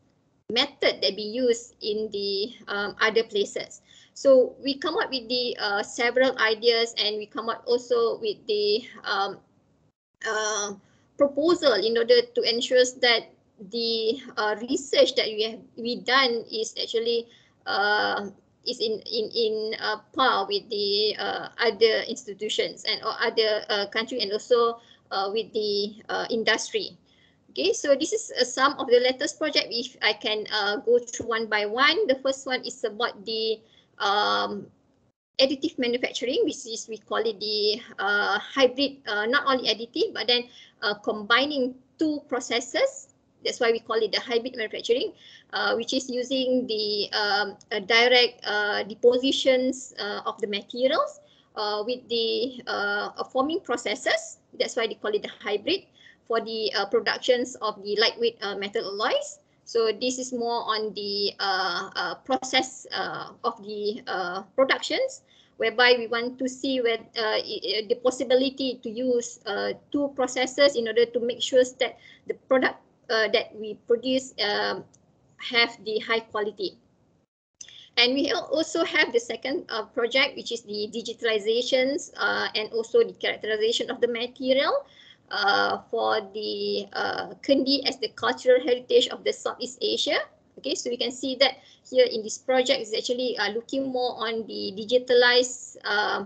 method that be used in the um, other places. So we come up with the uh, several ideas and we come up also with the um, uh, proposal in order to ensure that the uh, research that we have we done is actually uh, is in in in uh, par with the uh, other institutions and or other uh, country and also with the industry. Okay, so this is uh, some of the latest project. If I can uh, go through one by one, the first one is about the um, additive manufacturing, which is we call it the uh, hybrid, uh, not only additive, but then uh, combining two processes. That's why we call it the hybrid manufacturing, uh, which is using the um, direct depositions of the materials with the forming processes. That's why they call it the hybrid for the uh, productions of the lightweight uh, metal alloys. So this is more on the uh, uh, process uh, of the productions, whereby we want to see where the possibility to use two processes in order to make sure that the product that we produce um, have the high quality. And we also have the second uh, project, which is the digitalizations uh, and also the characterization of the material uh, for the uh, Kendi as the cultural heritage of the Southeast Asia. Okay, so we can see that here in this project is actually uh, looking more on the digitalized uh,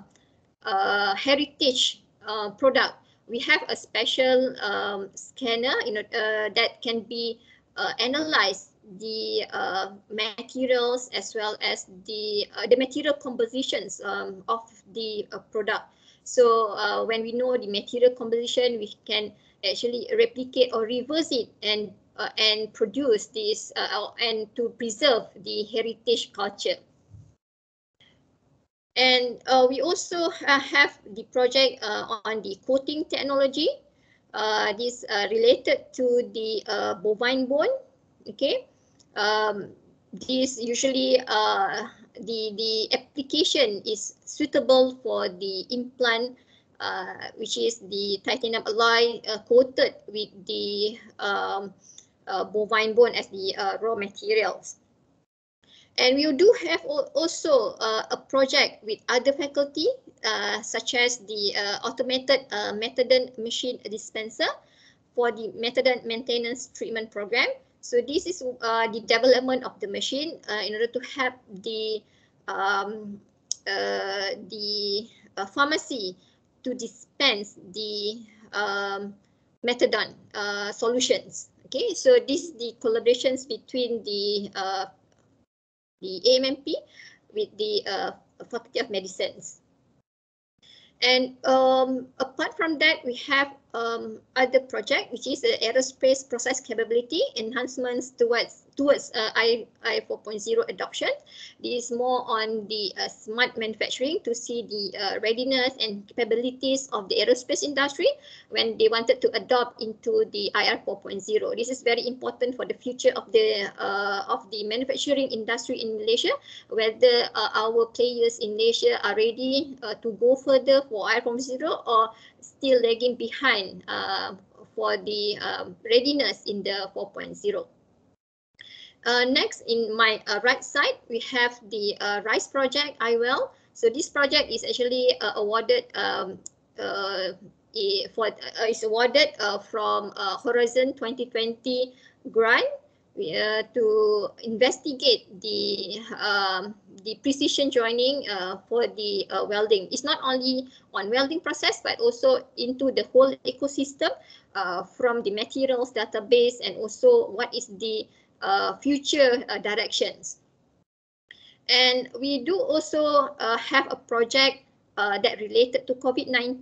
uh, heritage uh, product. We have a special um, scanner you know, uh, that can be uh, analyze the uh, materials as well as the uh, the material compositions um, of the uh, product. So uh, when we know the material composition, we can actually replicate or reverse it and uh, and produce this uh, and to preserve the heritage culture. And uh, we also have the project uh, on the coating technology. Uh, this uh, related to the bovine bone. Okay, um, this usually the the application is suitable for the implant, uh, which is the titanium alloy uh, coated with the um, uh, bovine bone as the uh, raw materials. And we do have also uh, a project with other faculty, uh, such as the automated methadone machine dispenser for the methadone maintenance treatment program. So this is uh, the development of the machine uh, in order to help the um, uh, the uh, pharmacy to dispense the um, methadone uh, solutions. Okay, so this is the collaborations between the uh, the AMMP with the Faculty of Medicines. And um, apart from that, we have um, other project, which is the aerospace process capability enhancements towards towards uh, I, I 4.0 adoption. This is more on the uh, smart manufacturing to see the uh, readiness and capabilities of the aerospace industry when they wanted to adopt into the IR 4.0. This is very important for the future of the uh, of the manufacturing industry in Malaysia, whether uh, our players in Malaysia are ready uh, to go further for IR 4.0 or still lagging behind for the um, readiness in the 4.0. Uh, next, in my uh, right side, we have the uh, RISE project, IWEL. So this project is actually uh, awarded um, uh, for uh, is awarded from Horizon 2020 grant to investigate the um, the precision joining for the welding. It's not only on welding process, but also into the whole ecosystem from the materials database and also what is the uh, future uh, directions. And we do also uh, have a project uh, that related to COVID-19,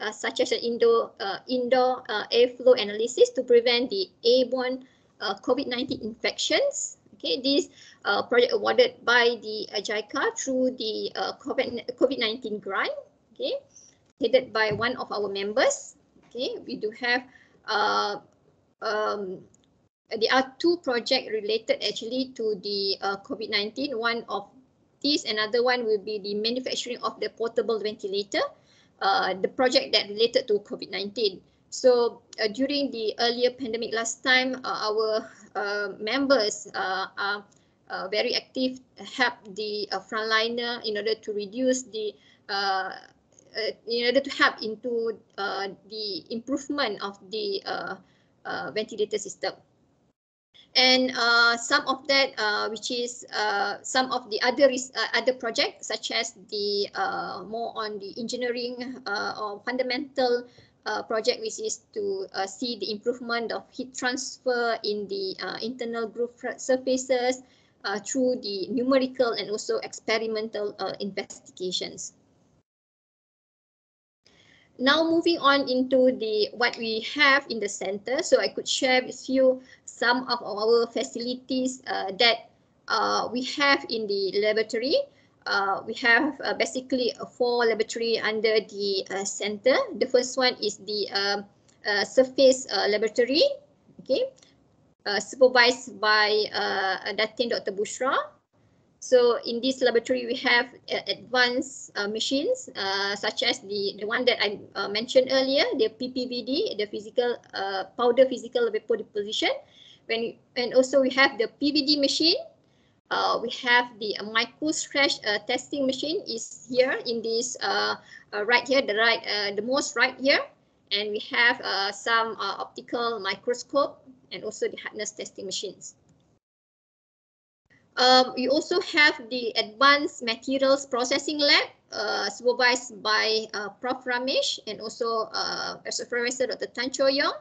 uh, such as an indoor, uh, indoor airflow analysis to prevent the airborne COVID-19 infections. Okay, this project awarded by the JICA through the COVID-19 grant, okay, headed by one of our members. Okay, we do have um, there are two projects related actually to the uh, COVID-19. One of these, another one will be the manufacturing of the portable ventilator, uh, the project that related to COVID-19. So uh, during the earlier pandemic last time, uh, our uh, members uh, are very active, help the frontliner in order to reduce the in order to help into the improvement of the ventilator system and uh, some of that uh, which is uh, some of the other uh, other projects such as the uh, more on the engineering uh, or fundamental project which is to see the improvement of heat transfer in the internal groove surfaces through the numerical and also experimental investigations. Now moving on into the what we have in the center. So I could share with you some of our facilities uh, that uh, we have in the laboratory. Uh, we have uh, basically four laboratory under the uh, center. The first one is the um, uh, surface laboratory, okay, supervised by Datin Dr. Bushra. So in this laboratory, we have uh, advanced uh, machines uh, such as the, the one that I uh, mentioned earlier, the PPVD, the physical uh, powder physical vapor deposition. When, and also we have the PVD machine. Uh, we have the micro scratch testing machine is here in this right here, the right, the most right here. And we have some optical microscope and also the hardness testing machines. Um, we also have the Advanced Materials Processing Lab uh, supervised by uh, Prof. Ramesh and also uh, Professor Dr. Tan Chou Yong.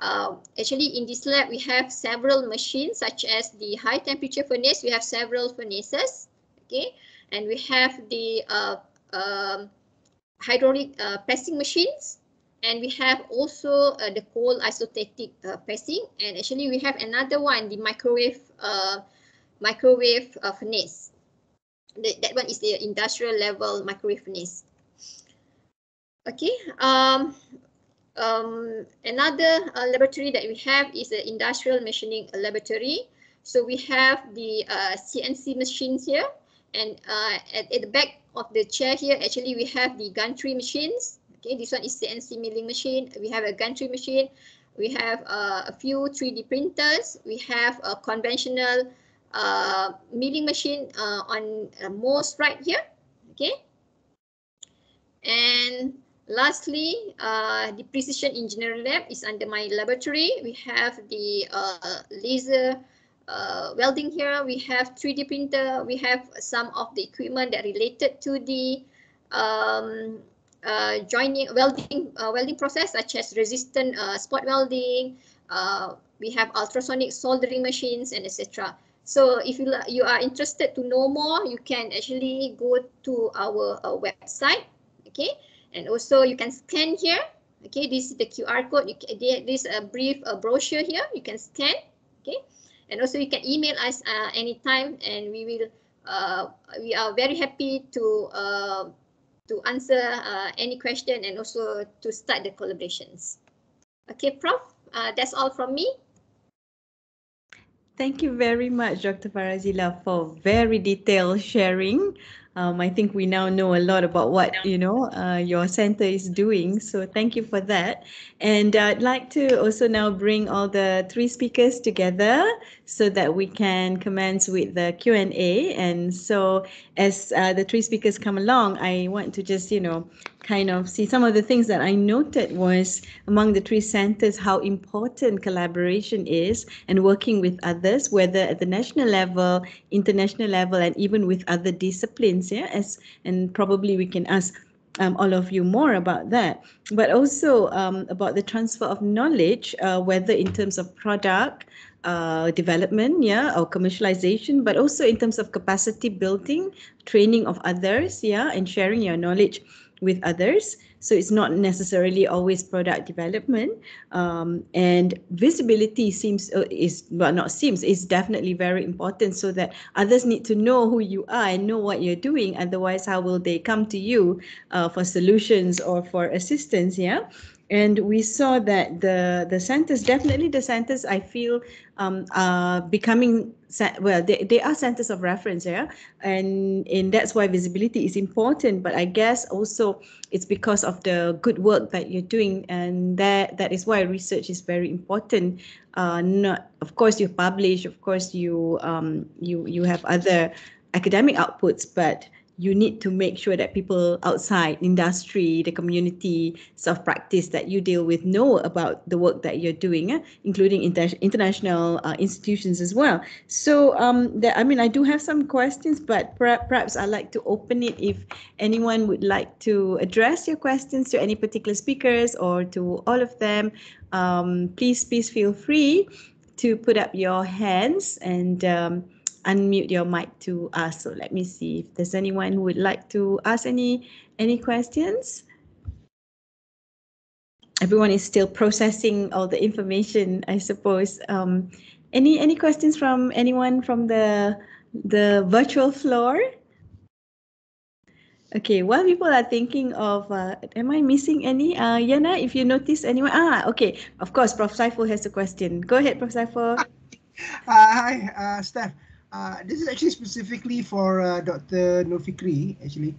Uh, actually, in this lab, we have several machines such as the high temperature furnace. We have several furnaces, okay, and we have the uh, um, hydraulic uh, pressing machines, and we have also uh, the cold isostatic uh, pressing. And actually, we have another one, the microwave microwave uh, furnace. The, that one is the industrial level microwave furnace. Okay. Um, um, another uh, laboratory that we have is the industrial machining laboratory. So we have the uh, CNC machines here, and uh, at, at the back of the chair here, actually we have the gantry machines. Okay, this one is CNC milling machine. We have a gantry machine. We have uh, a few 3D printers. We have a conventional uh, milling machine uh, on uh, most right here. Okay. And lastly, uh, the precision engineering lab is under my laboratory. We have the laser welding here. We have 3D printer. We have some of the equipment that related to the um, uh, joining welding uh, welding process such as resistant uh, spot welding. We have ultrasonic soldering machines and etc. So if you, you are interested to know more, you can actually go to our, our website, okay? And also you can scan here, Okay, this is the QR code. You can, there is a brief a brochure here. You can scan. Okay, and also you can email us uh, anytime, and we will. Uh, we are very happy to uh, to answer uh, any question and also to start the collaborations. Okay, Prof. Uh, that's all from me. Thank you very much, Dr. Farazila, for very detailed sharing. Um, I think we now know a lot about what you know uh, your center is doing. So thank you for that. And I'd like to also now bring all the three speakers together so that we can commence with the Q and A. And so as uh, the three speakers come along, I want to just you know kind of see some of the things that I noted was among the three centers how important collaboration is and working with others, whether at the national level, international level, and even with other disciplines. Yeah, as and probably we can ask um, all of you more about that, but also um, about the transfer of knowledge, uh, whether in terms of product. Uh, development, yeah, or commercialization, but also in terms of capacity building, training of others, yeah, and sharing your knowledge with others. So it's not necessarily always product development. Um, and visibility seems uh, is well not seems is definitely very important so that others need to know who you are and know what you're doing. Otherwise, how will they come to you uh, for solutions or for assistance? Yeah and we saw that the the centers definitely the centers i feel um, are becoming well they, they are centers of reference yeah? And and that's why visibility is important but i guess also it's because of the good work that you're doing and that that is why research is very important. Uh not of course you publish of course you um you you have other academic outputs but you need to make sure that people outside industry, the community, self practice that you deal with know about the work that you're doing, eh? including inter- international uh, institutions as well. So, um, that, I mean, I do have some questions, but per- perhaps I'd like to open it if anyone would like to address your questions to any particular speakers or to all of them. Um, please, please feel free to put up your hands and um, unmute your mic to ask. So let me see if there's anyone who would like to ask any any questions. Everyone is still processing all the information, I suppose. Um, any any questions from anyone from the the virtual floor? Okay, while people are thinking of, uh, am I missing any? Uh, Yana, if you notice anyone, ah, okay, of course, Prof. Saiful has a question. Go ahead, Prof. Saiful. Uh, hi, uh, Steph. Uh, this is actually specifically for uh, Dr. Nofikri, actually.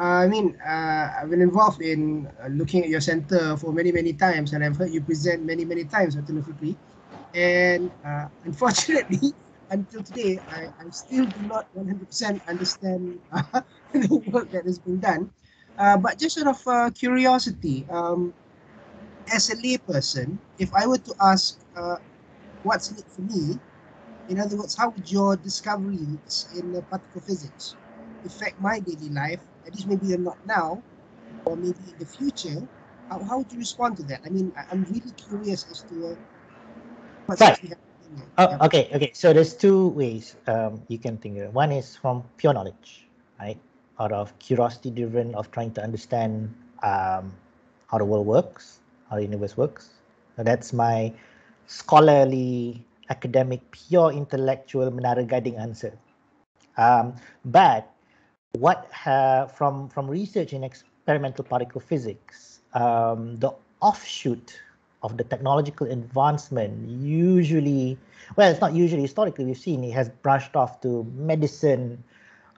Uh, I mean, uh, I've been involved in uh, looking at your center for many, many times, and I've heard you present many, many times, Dr. Nofikri. And uh, unfortunately, *laughs* until today, I, I still do not 100% understand *laughs* the work that has been done. but just out of curiosity, um, as a layperson, if I were to ask what's in it for me, in other words, how would your discoveries in uh, particle physics affect my daily life? At least maybe not now, or maybe in the future. How, how would you respond to that? I mean, I, am really curious as to uh, what's right. happening. Oh, yeah. okay, okay. So there's two ways um, you can think of it. One is from pure knowledge, right? Out of curiosity driven of trying to understand um, how the world works, how the universe works. So that's my scholarly academic, pure intellectual menara guiding answer. Um, but what ha- from from research in experimental particle physics, um, the offshoot of the technological advancement usually, well, it's not usually historically we've seen it has brushed off to medicine,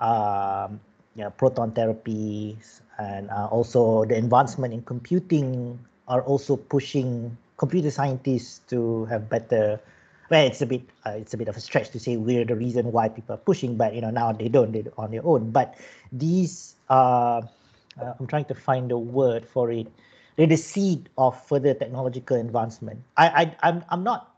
um, you know, proton therapies, and uh, also the advancement in computing are also pushing computer scientists to have better well, it's a bit uh, it's a bit of a stretch to say we're the reason why people are pushing, but you know now they don't they on their own. But these uh, uh, I'm trying to find a word for it. They're the seed of further technological advancement. I, I I'm I'm not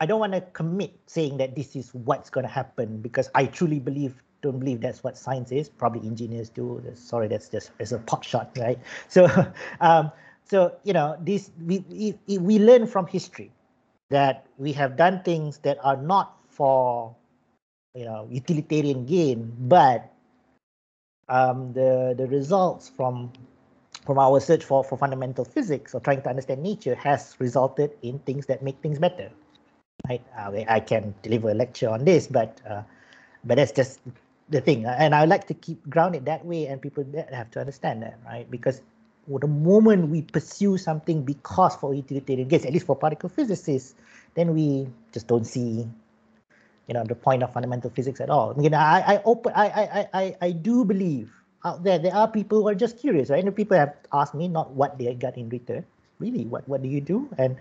I don't want to commit saying that this is what's going to happen because I truly believe don't believe that's what science is. Probably engineers do. Sorry, that's just as a pot shot, right? So, *laughs* um, so you know, this we, we we learn from history that we have done things that are not for you know utilitarian gain but um, the the results from from our search for, for fundamental physics or trying to understand nature has resulted in things that make things better. Right? Uh, I can deliver a lecture on this, but uh, but that's just the thing. And I like to keep grounded that way, and people have to understand that, right? Because the moment we pursue something because for utilitarian gains, at least for particle physicists, then we just don't see, you know, the point of fundamental physics at all. I mean, I, I open, I, I, I, I do believe out there there are people who are just curious, right? And people have asked me not what they got in return, really, what what do you do, and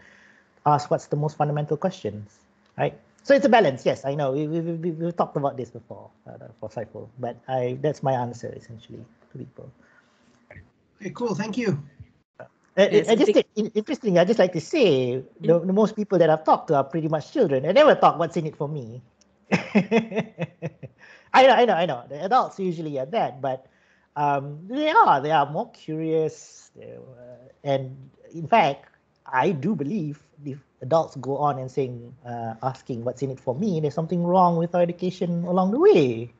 ask what's the most fundamental questions, right? So it's a balance. Yes, I know we we we we've talked about this before uh, for Saiful, but I that's my answer essentially to people. Okay, cool. Thank you. Uh, yes, I just think, interesting. I just like to say the, the most people that I've talked to are pretty much children. I never talk what's in it for me. *laughs* I know, I know, I know. The adults usually are that, but um, they are. They are more curious, uh, and in fact, I do believe if adults go on and saying, uh, asking what's in it for me, there's something wrong with our education along the way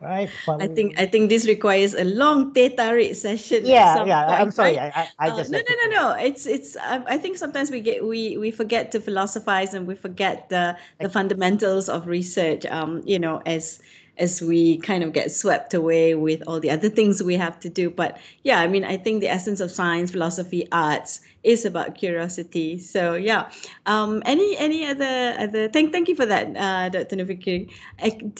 right? I think I think this requires a long teh tarik session. Yeah, yeah. Point, I'm sorry. Right? I, I, just uh, no, no, no, no. It's it's. I, I think sometimes we get we we forget to philosophize and we forget the the fundamentals of research. Um, you know, as as we kind of get swept away with all the other things we have to do. But yeah, I mean, I think the essence of science, philosophy, arts is about curiosity. So yeah, um, any any other other thank thank you for that, uh, Dr. Nurfikri.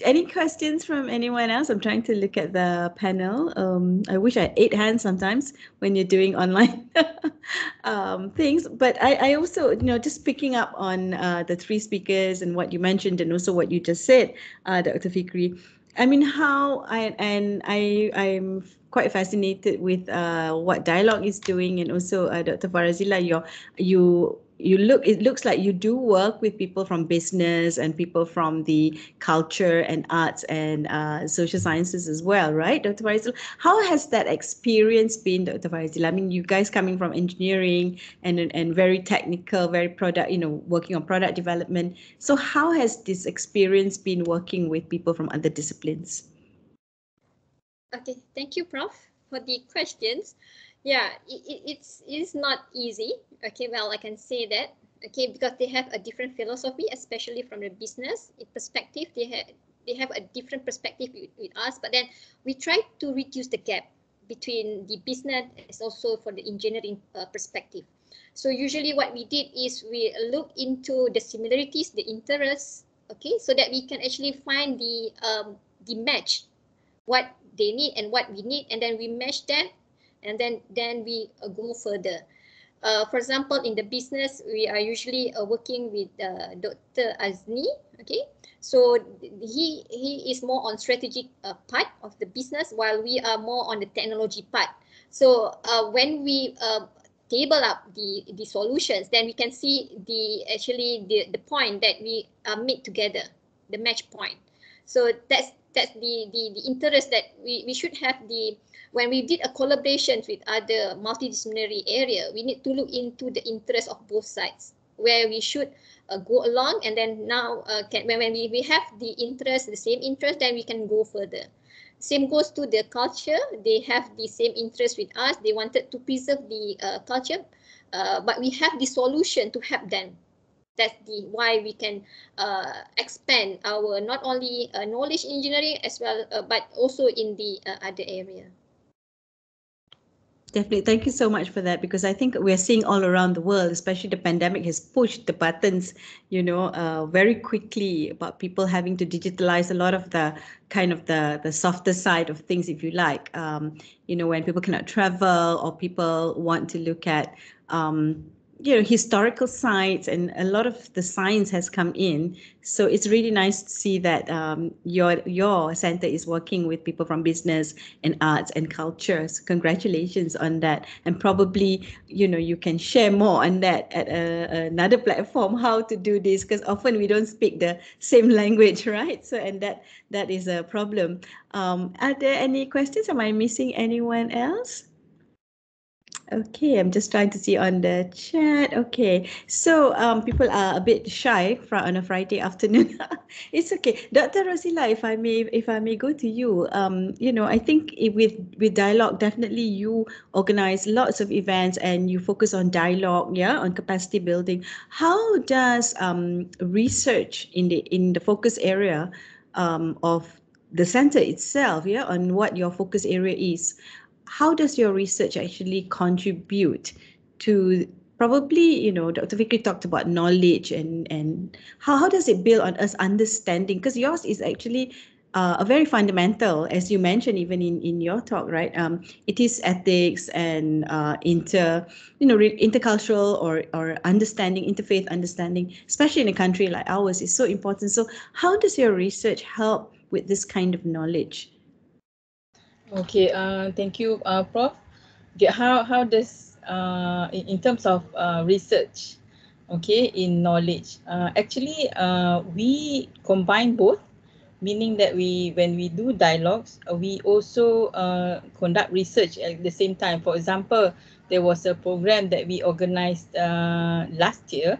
Any questions from anyone else? I'm trying to look at the panel. Um, I wish I had eight hands sometimes when you're doing *laughs* online um, things. But I, I also, you know, just picking up on uh, the three speakers and what you mentioned and also what you just said, uh, Dr. Fikri. I mean, how I and I I'm quite fascinated with uh, what dialogue is doing, and also uh, Dr. Farazila, you you you look it looks like you do work with people from business and people from the culture and arts and uh, social sciences as well, right, Dr. Farazila? How has that experience been, Dr. Farazila? I mean, you guys coming from engineering and and very technical, very product, you know, working on product development. So how has this experience been working with people from other disciplines? Okay, thank you, Prof, for the questions. Yeah, it, it's it's not easy. Okay, well, I can say that. Okay, because they have a different philosophy, especially from the business perspective. They have they have a different perspective with, with us, but then we try to reduce the gap between the business as also for the engineering uh, perspective. So usually what we did is we look into the similarities, the interests, okay, so that we can actually find the um, the match, what they need and what we need and then we mesh them and then then we uh, go further. Uh, for example in the business we are usually uh, working with uh, dr azni okay? So he he is more on strategic uh, part of the business while we are more on the technology part. So uh, when we table up the the solutions then we can see the actually the the point that we uh, meet together the match point. So that's that's the, the, the interest that we, we should have the, when we did a collaboration with other multidisciplinary area, we need to look into the interest of both sides, where we should uh, go along and then now uh, can, when, when we, we have the interest, the same interest, then we can go further. Same goes to the culture. They have the same interest with us. They wanted to preserve the uh, culture, uh, but we have the solution to help them that's the why we can uh, expand our not only uh, knowledge engineering as well uh, but also in the uh, other area. Definitely. Thank you so much for that because i think we're seeing all around the world especially the pandemic has pushed the buttons you know uh, very quickly about people having to digitalize a lot of the kind of the the softer side of things if you like. Um, you know when people cannot travel or people want to look at um, you know historical sites and a lot of the science has come in. So it's really nice to see that um, your your center is working with people from business and arts and culture. So congratulations on that. And probably you know you can share more on that at a, another platform how to do this because often we don't speak the same language *laughs* right? So and that that is a problem. Um, are there any questions? Am i missing anyone else Okay, I'm just trying to see on the chat. Okay, so um, people are a bit shy for on a Friday *laughs* afternoon. it's okay, Dr. Rosila. If I may, if I may go to you, um, you know, I think with with dialogue, definitely you organize lots of events and you focus on dialogue, yeah, on capacity building. How does um, research in the in the focus area um, of the center itself, yeah, on what your focus area is? How does your research actually contribute to probably you know dr fikri talked about knowledge and and how, how does it build on us understanding? Because yours is actually uh, a very fundamental as you mentioned even in in your talk right? Um, it is ethics and uh, inter you know intercultural or or understanding interfaith understanding especially in a country like ours is so important. So how does your research help with this kind of knowledge Okay, uh, thank you, uh, Prof. How how does uh, in, in terms of uh, research, okay, in knowledge, uh, actually, uh, we combine both, meaning that we when we do dialogues, uh, we also uh, conduct research at the same time. For example, there was a program that we organized uh, last year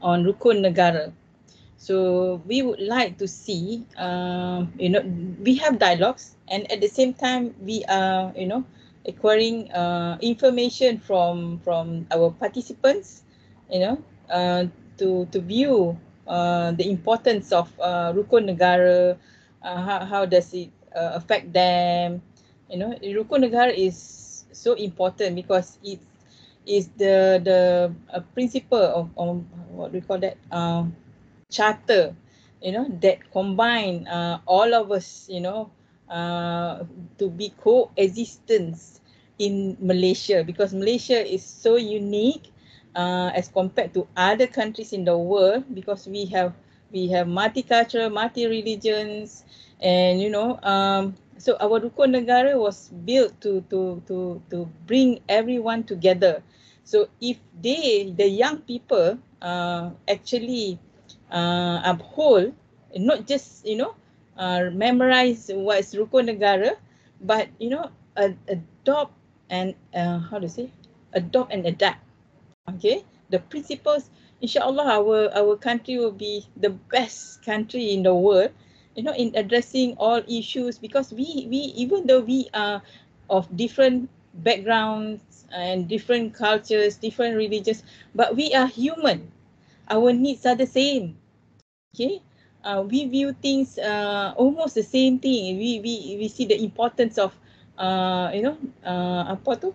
on Rukun Negara. So we would like to see, uh, you know, we have dialogues and at the same time we are, you know, acquiring uh, information from from our participants, you know, uh, to to view uh, the importance of uh, rukun negara, uh, how how does it uh, affect them, you know, rukun negara is so important because it is the the uh, principle of, of what we call that. Uh, charter you know that combine uh, all of us you know uh, to be coexistence in Malaysia. Because Malaysia is so unique uh, as compared to other countries in the world because we have we have multicultural multi religions and you know um, so our rukun negara was built to to to to bring everyone together. So if they the young people uh, actually uh, uphold, not just you know uh, memorize what's rukun negara, but you know adopt and uh, how to say adopt and adapt. Okay, the principles. Inshallah, our our country will be the best country in the world. You know, in addressing all issues because we we even though we are of different backgrounds and different cultures, different religions, but we are human. Our needs are the same okay? Uh, we view things uh, almost the same thing. We we we see the importance of uh, you know uh, apa tu?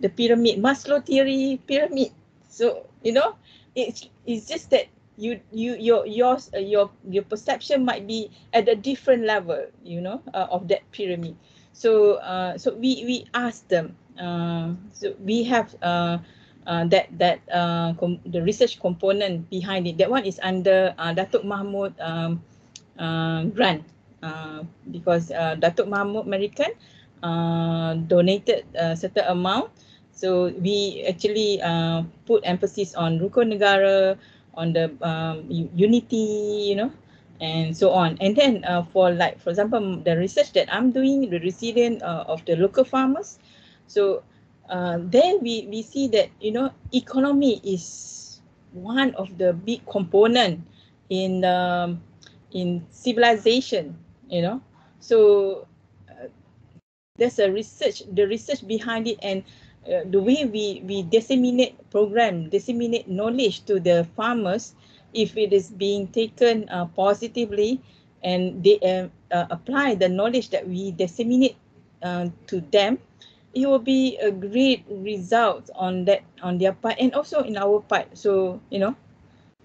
The pyramid Maslow theory pyramid. So you know it's it's just that you you your yours uh, your your perception might be at a different level you know uh, of that pyramid. So uh, so we we ask them uh, so we have uh, uh, that that uh, the research component behind it. That one is under uh, Datuk Mahmud um, uh, grant uh, because uh, Datuk Mahmud American uh, donated a certain amount. So we actually uh, put emphasis on Rukun Negara, on the um, unity, you know, and so on. And then uh, for like, for example, the research that I'm doing, the resilience uh, of the local farmers. So uh, then we, we see that, you know, economy is one of the big component in um, in civilization, you know. So uh, there's a research, the research behind it and uh, the way we, we disseminate program, disseminate knowledge to the farmers, if it is being taken uh, positively and they uh, uh, apply the knowledge that we disseminate uh, to them, it will be a great result on that on their part and also in our part. So you know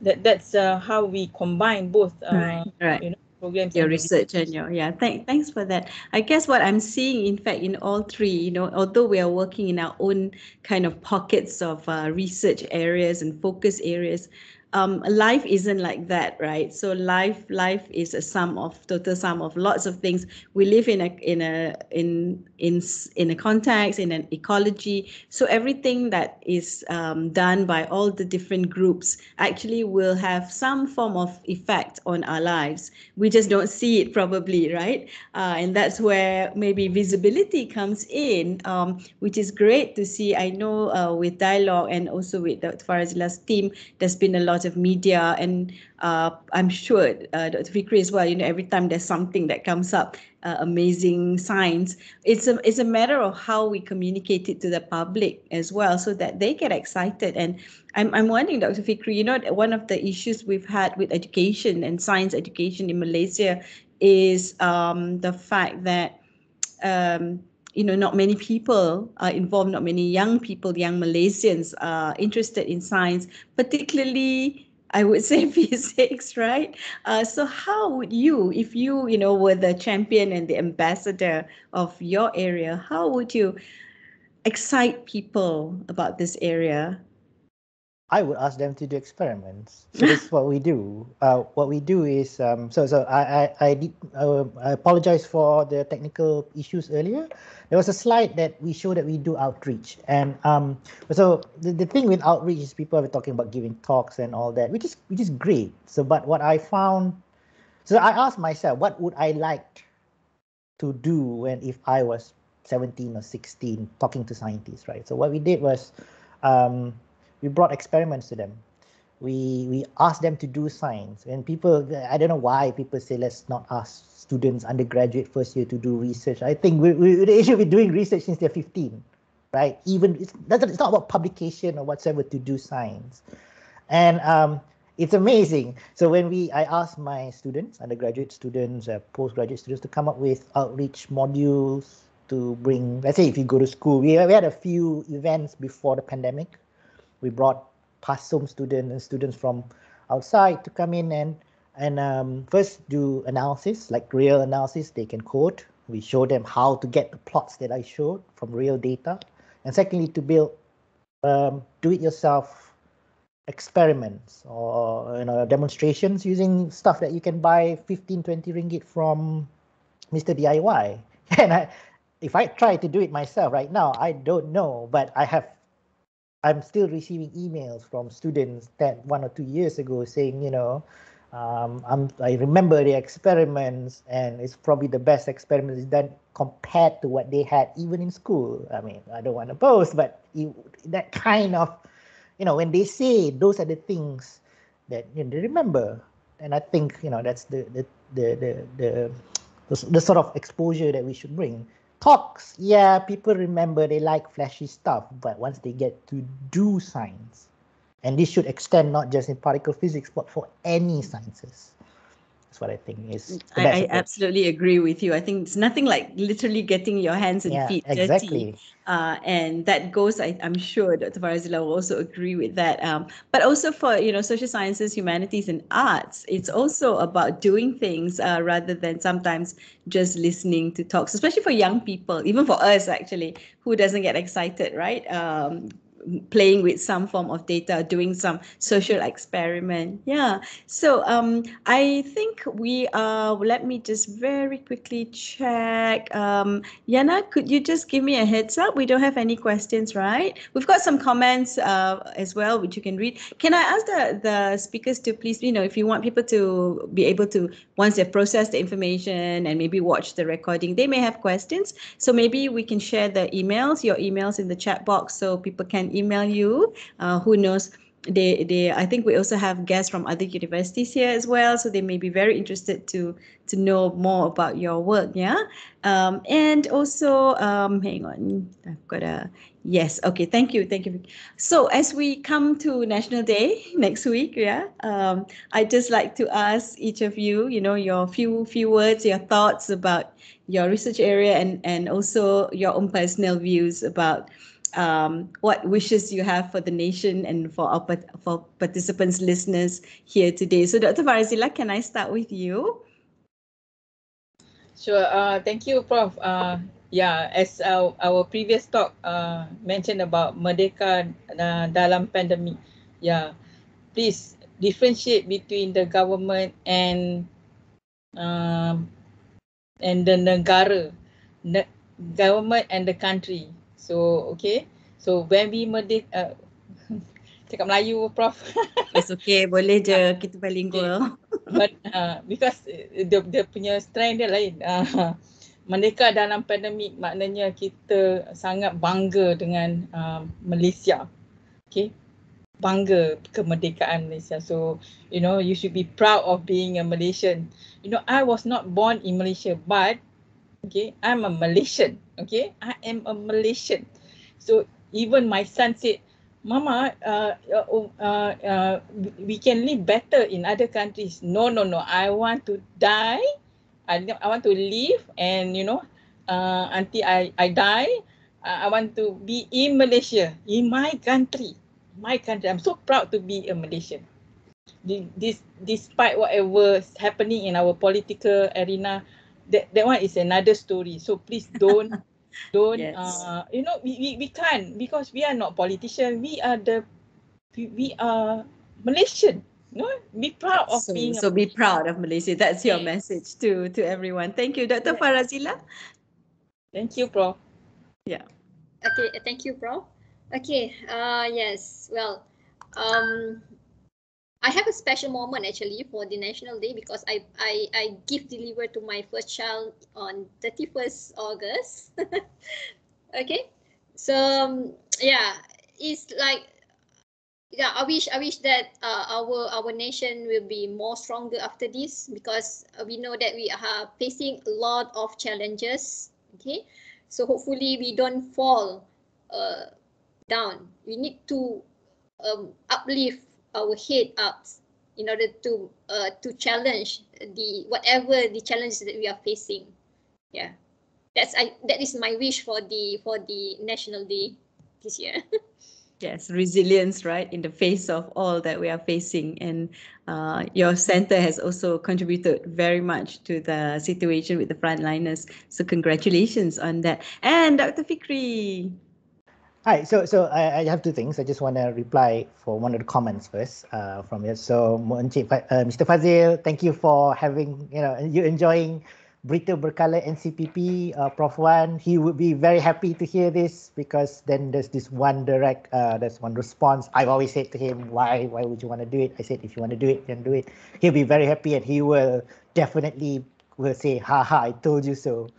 that that's uh, how we combine both uh, right, right. you know programs your research and your yeah thank, thanks for that. I guess what i'm seeing in fact in all three you know although we are working in our own kind of pockets of uh, research areas and focus areas um, life isn't like that, right? So life life is a sum of total sum of lots of things. We live in a in a in in in a context in an ecology. So everything that is um, done by all the different groups actually will have some form of effect on our lives. We just don't see it probably, right? Uh, and that's where maybe visibility comes in, um, which is great to see. I know uh, with dialogue and also with Dr. Farazila's team, there's been a lot of media and uh, I'm sure uh, Dr. Fikri as well, you know, every time there's something that comes up, uh, amazing science, it's a, it's a matter of how we communicate it to the public as well so that they get excited. And I'm, I'm wondering, Dr. Fikri, you know, one of the issues we've had with education and science education in Malaysia is um, the fact that um, you know, not many people are involved, not many young people, young Malaysians are interested in science, particularly I would say *laughs* physics, right? Uh, so how would you, if you, you know, were the champion and the ambassador of your area, how would you excite people about this area? I would ask them to do experiments. So this is what we do. Uh, what we do is um, so so I I I, did, uh, I apologize for the technical issues earlier. There was a slide that we show that we do outreach, and um, so the, the thing with outreach is people are talking about giving talks and all that, which is which is great. So but what I found, so I asked myself, what would I like to do when if I was 17 or 16 talking to scientists, right? So what we did was. Um, we brought experiments to them. We we asked them to do science. And people i don't know why people say let's not ask students undergraduate first year to do research. I think we, we they should be doing research since they're 15 right? Even it's, it's not about publication or whatsoever to do science. And um, it's amazing. So when we i asked my students undergraduate students uh, postgraduate students to come up with outreach modules to bring let's say if you go to school we, we had a few events before the pandemic we brought PASUM students and students from outside to come in and and um, first do analysis, like real analysis. They can code. We show them how to get the plots that I showed from real data. And secondly, to build um, do-it-yourself experiments or you know demonstrations using stuff that you can buy 15, 20 ringgit from Mr. DIY. *laughs* And I, if I try to do it myself right now, I don't know, but I have I'm still receiving emails from students that one or two years ago saying, you know, um, I remember the experiments and it's probably the best experiment is done compared to what they had even in school. I mean, I don't want to boast, but that kind of, you know, when they say those are the things that you know, they remember, and I think you know that's the the the the the, the, the sort of exposure that we should bring talks, yeah, people remember they like flashy stuff, but once they get to do science, and this should extend not just in particle physics, but for any sciences. That's what I think is. I, I absolutely agree with you. I think it's nothing like literally getting your hands and yeah, feet exactly. dirty. Uh, and that goes, I, am sure Dr. Farazila will also agree with that. Um, but also for, you know, social sciences, humanities, and arts, it's also about doing things uh, rather than sometimes just listening to talks, especially for young people, even for us actually, who doesn't get excited, right? Um, playing with some form of data, doing some social experiment. Yeah. So um, I think we are, let me just very quickly check. Um, Yana, could you just give me a heads up? We don't have any questions, right? We've got some comments uh, as well, which you can read. Can I ask the, the speakers to please, you know, if you want people to be able to, once they've processed the information and maybe watch the recording, they may have questions. So maybe we can share the emails, your emails in the chat box so people can email you. Uh, who knows? They, they, I think we also have guests from other universities here as well, so they may be very interested to to know more about your work. Yeah, um, and also, um, hang on, I've got a yes. Okay, thank you, thank you. So as we come to National Day *laughs* next week, yeah, um, I just like to ask each of you, you know, your few few words, your thoughts about your research area, and and also your own personal views about um, what wishes you have for the nation and for our for participants, listeners here today. So, Dr. Farazila, can I start with you? Sure. Uh, thank you, Prof. Uh, yeah, as our, our previous talk uh, mentioned about Merdeka uh, dalam pandemic, yeah, please differentiate between the government and um, and the negara, government and the country. So okay, so when we merdeka, uh, *laughs* cakap Melayu, Prof. *laughs* It's okay, boleh je kita bilingual. But uh, because the the punya strength dia lain. Uh, merdeka dalam pandemik maknanya kita sangat bangga dengan uh, Malaysia. Okay, bangga kemerdekaan Malaysia. So, you know, you should be proud of being a Malaysian. You know, I was not born in Malaysia, but okay, I'm a Malaysian. Okay, I am a Malaysian. So even my son said, Mama, uh, uh, uh, uh, we can live better in other countries. No, no, no. I want to die. I, I want to live and, you know, uh, until I, I die, I want to be in Malaysia, in my country my country. I'm so proud to be a Malaysian. This, despite whatever is happening in our political arena, that, that one is another story. So please don't, *laughs* don't, yes. uh, you know, we, we, we can't because we are not politicians. We are the, we, we are Malaysian. No, be proud of so, being. So be proud of Malaysia. That's your yes. message to to everyone. Thank you, Dr. Yes. Farazila. Thank you, Prof. Yeah. Okay, thank you, Prof. Okay, uh, yes, well, um, I have a special moment actually for the National Day because I, I, I give deliver to my first child on 31st August. *laughs* okay, so um, yeah, it's like, yeah, I wish I wish that uh, our our nation will be more stronger after this because we know that we are facing a lot of challenges. Okay, so hopefully we don't fall. Uh, down. We need to um, uplift our head up in order to uh, to challenge the whatever the challenges that we are facing. Yeah, that's I that is my wish for the for the National Day this year. *laughs* yes, resilience, right, in the face of all that we are facing, and uh, your center has also contributed very much to the situation with the frontliners. So congratulations on that. And Dr. Fikri. Hi, so so I, I have two things. I just want to reply for one of the comments first uh, from you. So, uh, Mr. Fazil, thank you for having, you know, you enjoying Berita Berkala NCPP, uh, Prof. Wan. He would be very happy to hear this because then there's this one direct, uh, there's one response. I've always said to him, why, why would you want to do it? I said, if you want to do it, then do it. He'll be very happy and he will definitely will say, ha ha, I told you so.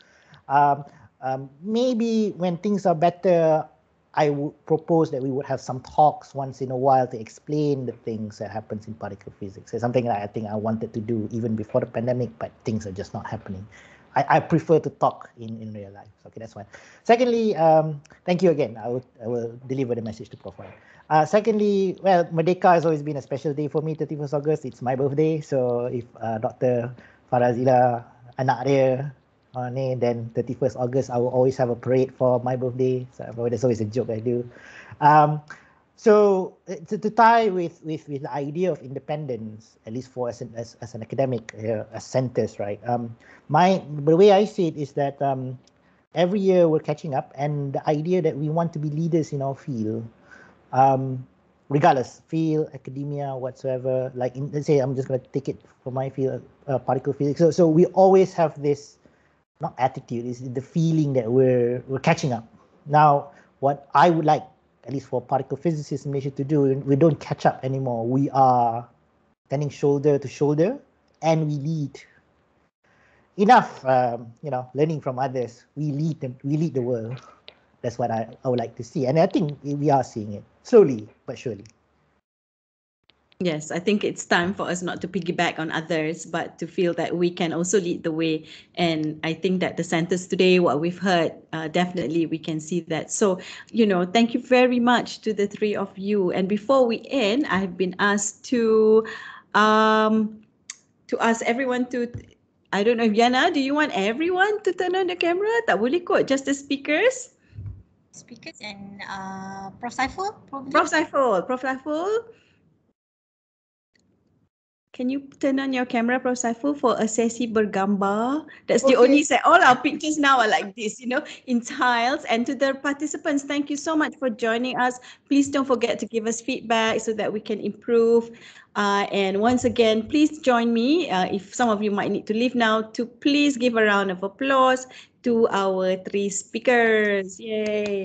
Um, um, maybe when things are better, I would propose that we would have some talks once in a while to explain the things that happens in particle physics. It's something that I think I wanted to do even before the pandemic, but things are just not happening. I, I prefer to talk in, in real life. Okay, that's one. Secondly, um, thank you again. I will, I will deliver the message to Prof. Uh, secondly, well, Merdeka has always been a special day for me, 31st August. It's my birthday. So if uh, Dr. Farazila, anak dia, uh, ni then 31st August I will always have a parade for my birthday. So that's always a joke I do. Um, so to, to tie with, with with the idea of independence at least for as an as, as an academic uh, as centers right? Um, my the way I see it is that um, every year we're catching up and the idea that we want to be leaders in our field um, regardless field academia whatsoever like in, let's say i'm just going to take it for my field uh, particle physics so so we always have this not attitude, is the feeling that we're we're catching up. Now, what I would like, at least for particle physicists in Malaysia to do, we don't catch up anymore. We are standing shoulder to shoulder, and we lead. Enough, um, you know, learning from others. We lead them. We lead the world. That's what I, I would like to see, and I think we are seeing it slowly but surely. Yes, I think it's time for us not to piggyback on others, but to feel that we can also lead the way. And I think that the centers today, what we've heard, uh, definitely we can see that. So, you know, thank you very much to the three of you. And before we end, I have been asked to um, to ask everyone to. I don't know, Yana, do you want everyone to turn on the camera? Tak boleh kot, just the speakers. Speakers and uh, Prof. Saiful, probably. Prof. Saiful, Prof. Saiful. Can you turn on your camera, Prof. Saiful, for a sesi bergambar? That's the only set. All our pictures now are like this, you know, in tiles. And to the participants, thank you so much for joining us. Please don't forget to give us feedback so that we can improve. Uh, and once again, please join me, uh, if some of you might need to leave now, to please give a round of applause to our three speakers. Yay!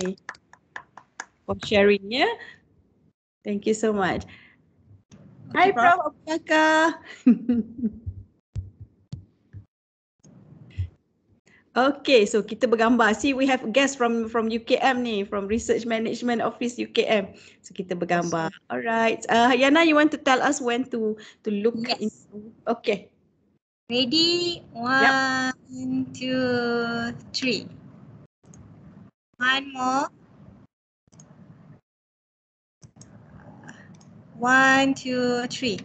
For sharing, yeah? Thank you so much. Okay, Prof. Abu Bakar. *laughs* Okay, so kita bergambar. See, we have guests from from UKM ni, from Research Management Office UKM. So kita bergambar. Alright. Uh, Yana, you want to tell us when to to look Yes. into? Okay. Ready? One, two, three. One more. One, two, three.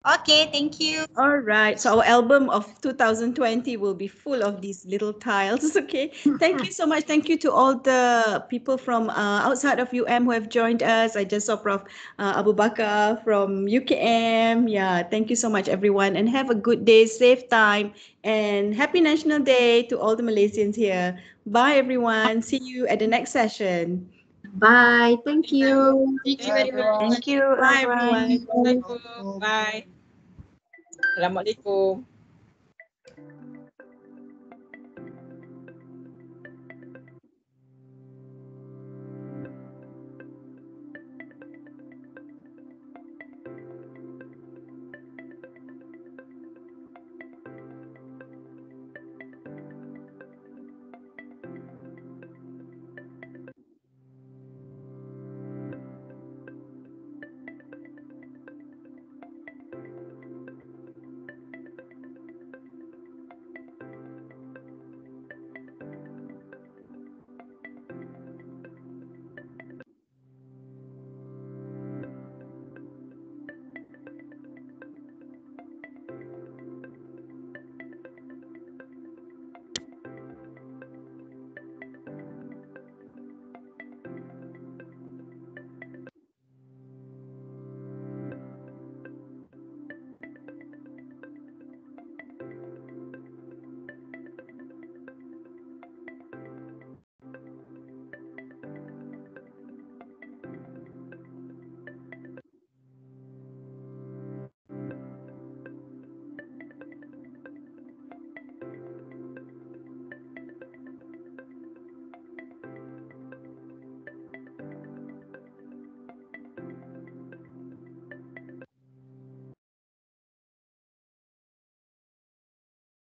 Okay, thank you. All right. So our album of 2020 will be full of these little tiles. *laughs* Okay. Thank you so much. Thank you to all the people from uh, outside of UM who have joined us. I just saw Prof. Uh, Abu Bakar from UKM. Yeah. Thank you so much, everyone. And have a good day, safe time, and happy National Day to all the Malaysians here. Bye, everyone. See you at the next session. Bye. Thank you. Thank you very much. Thank you. Bye everyone. everyone. Assalamualaikum. Bye. Assalamualaikum.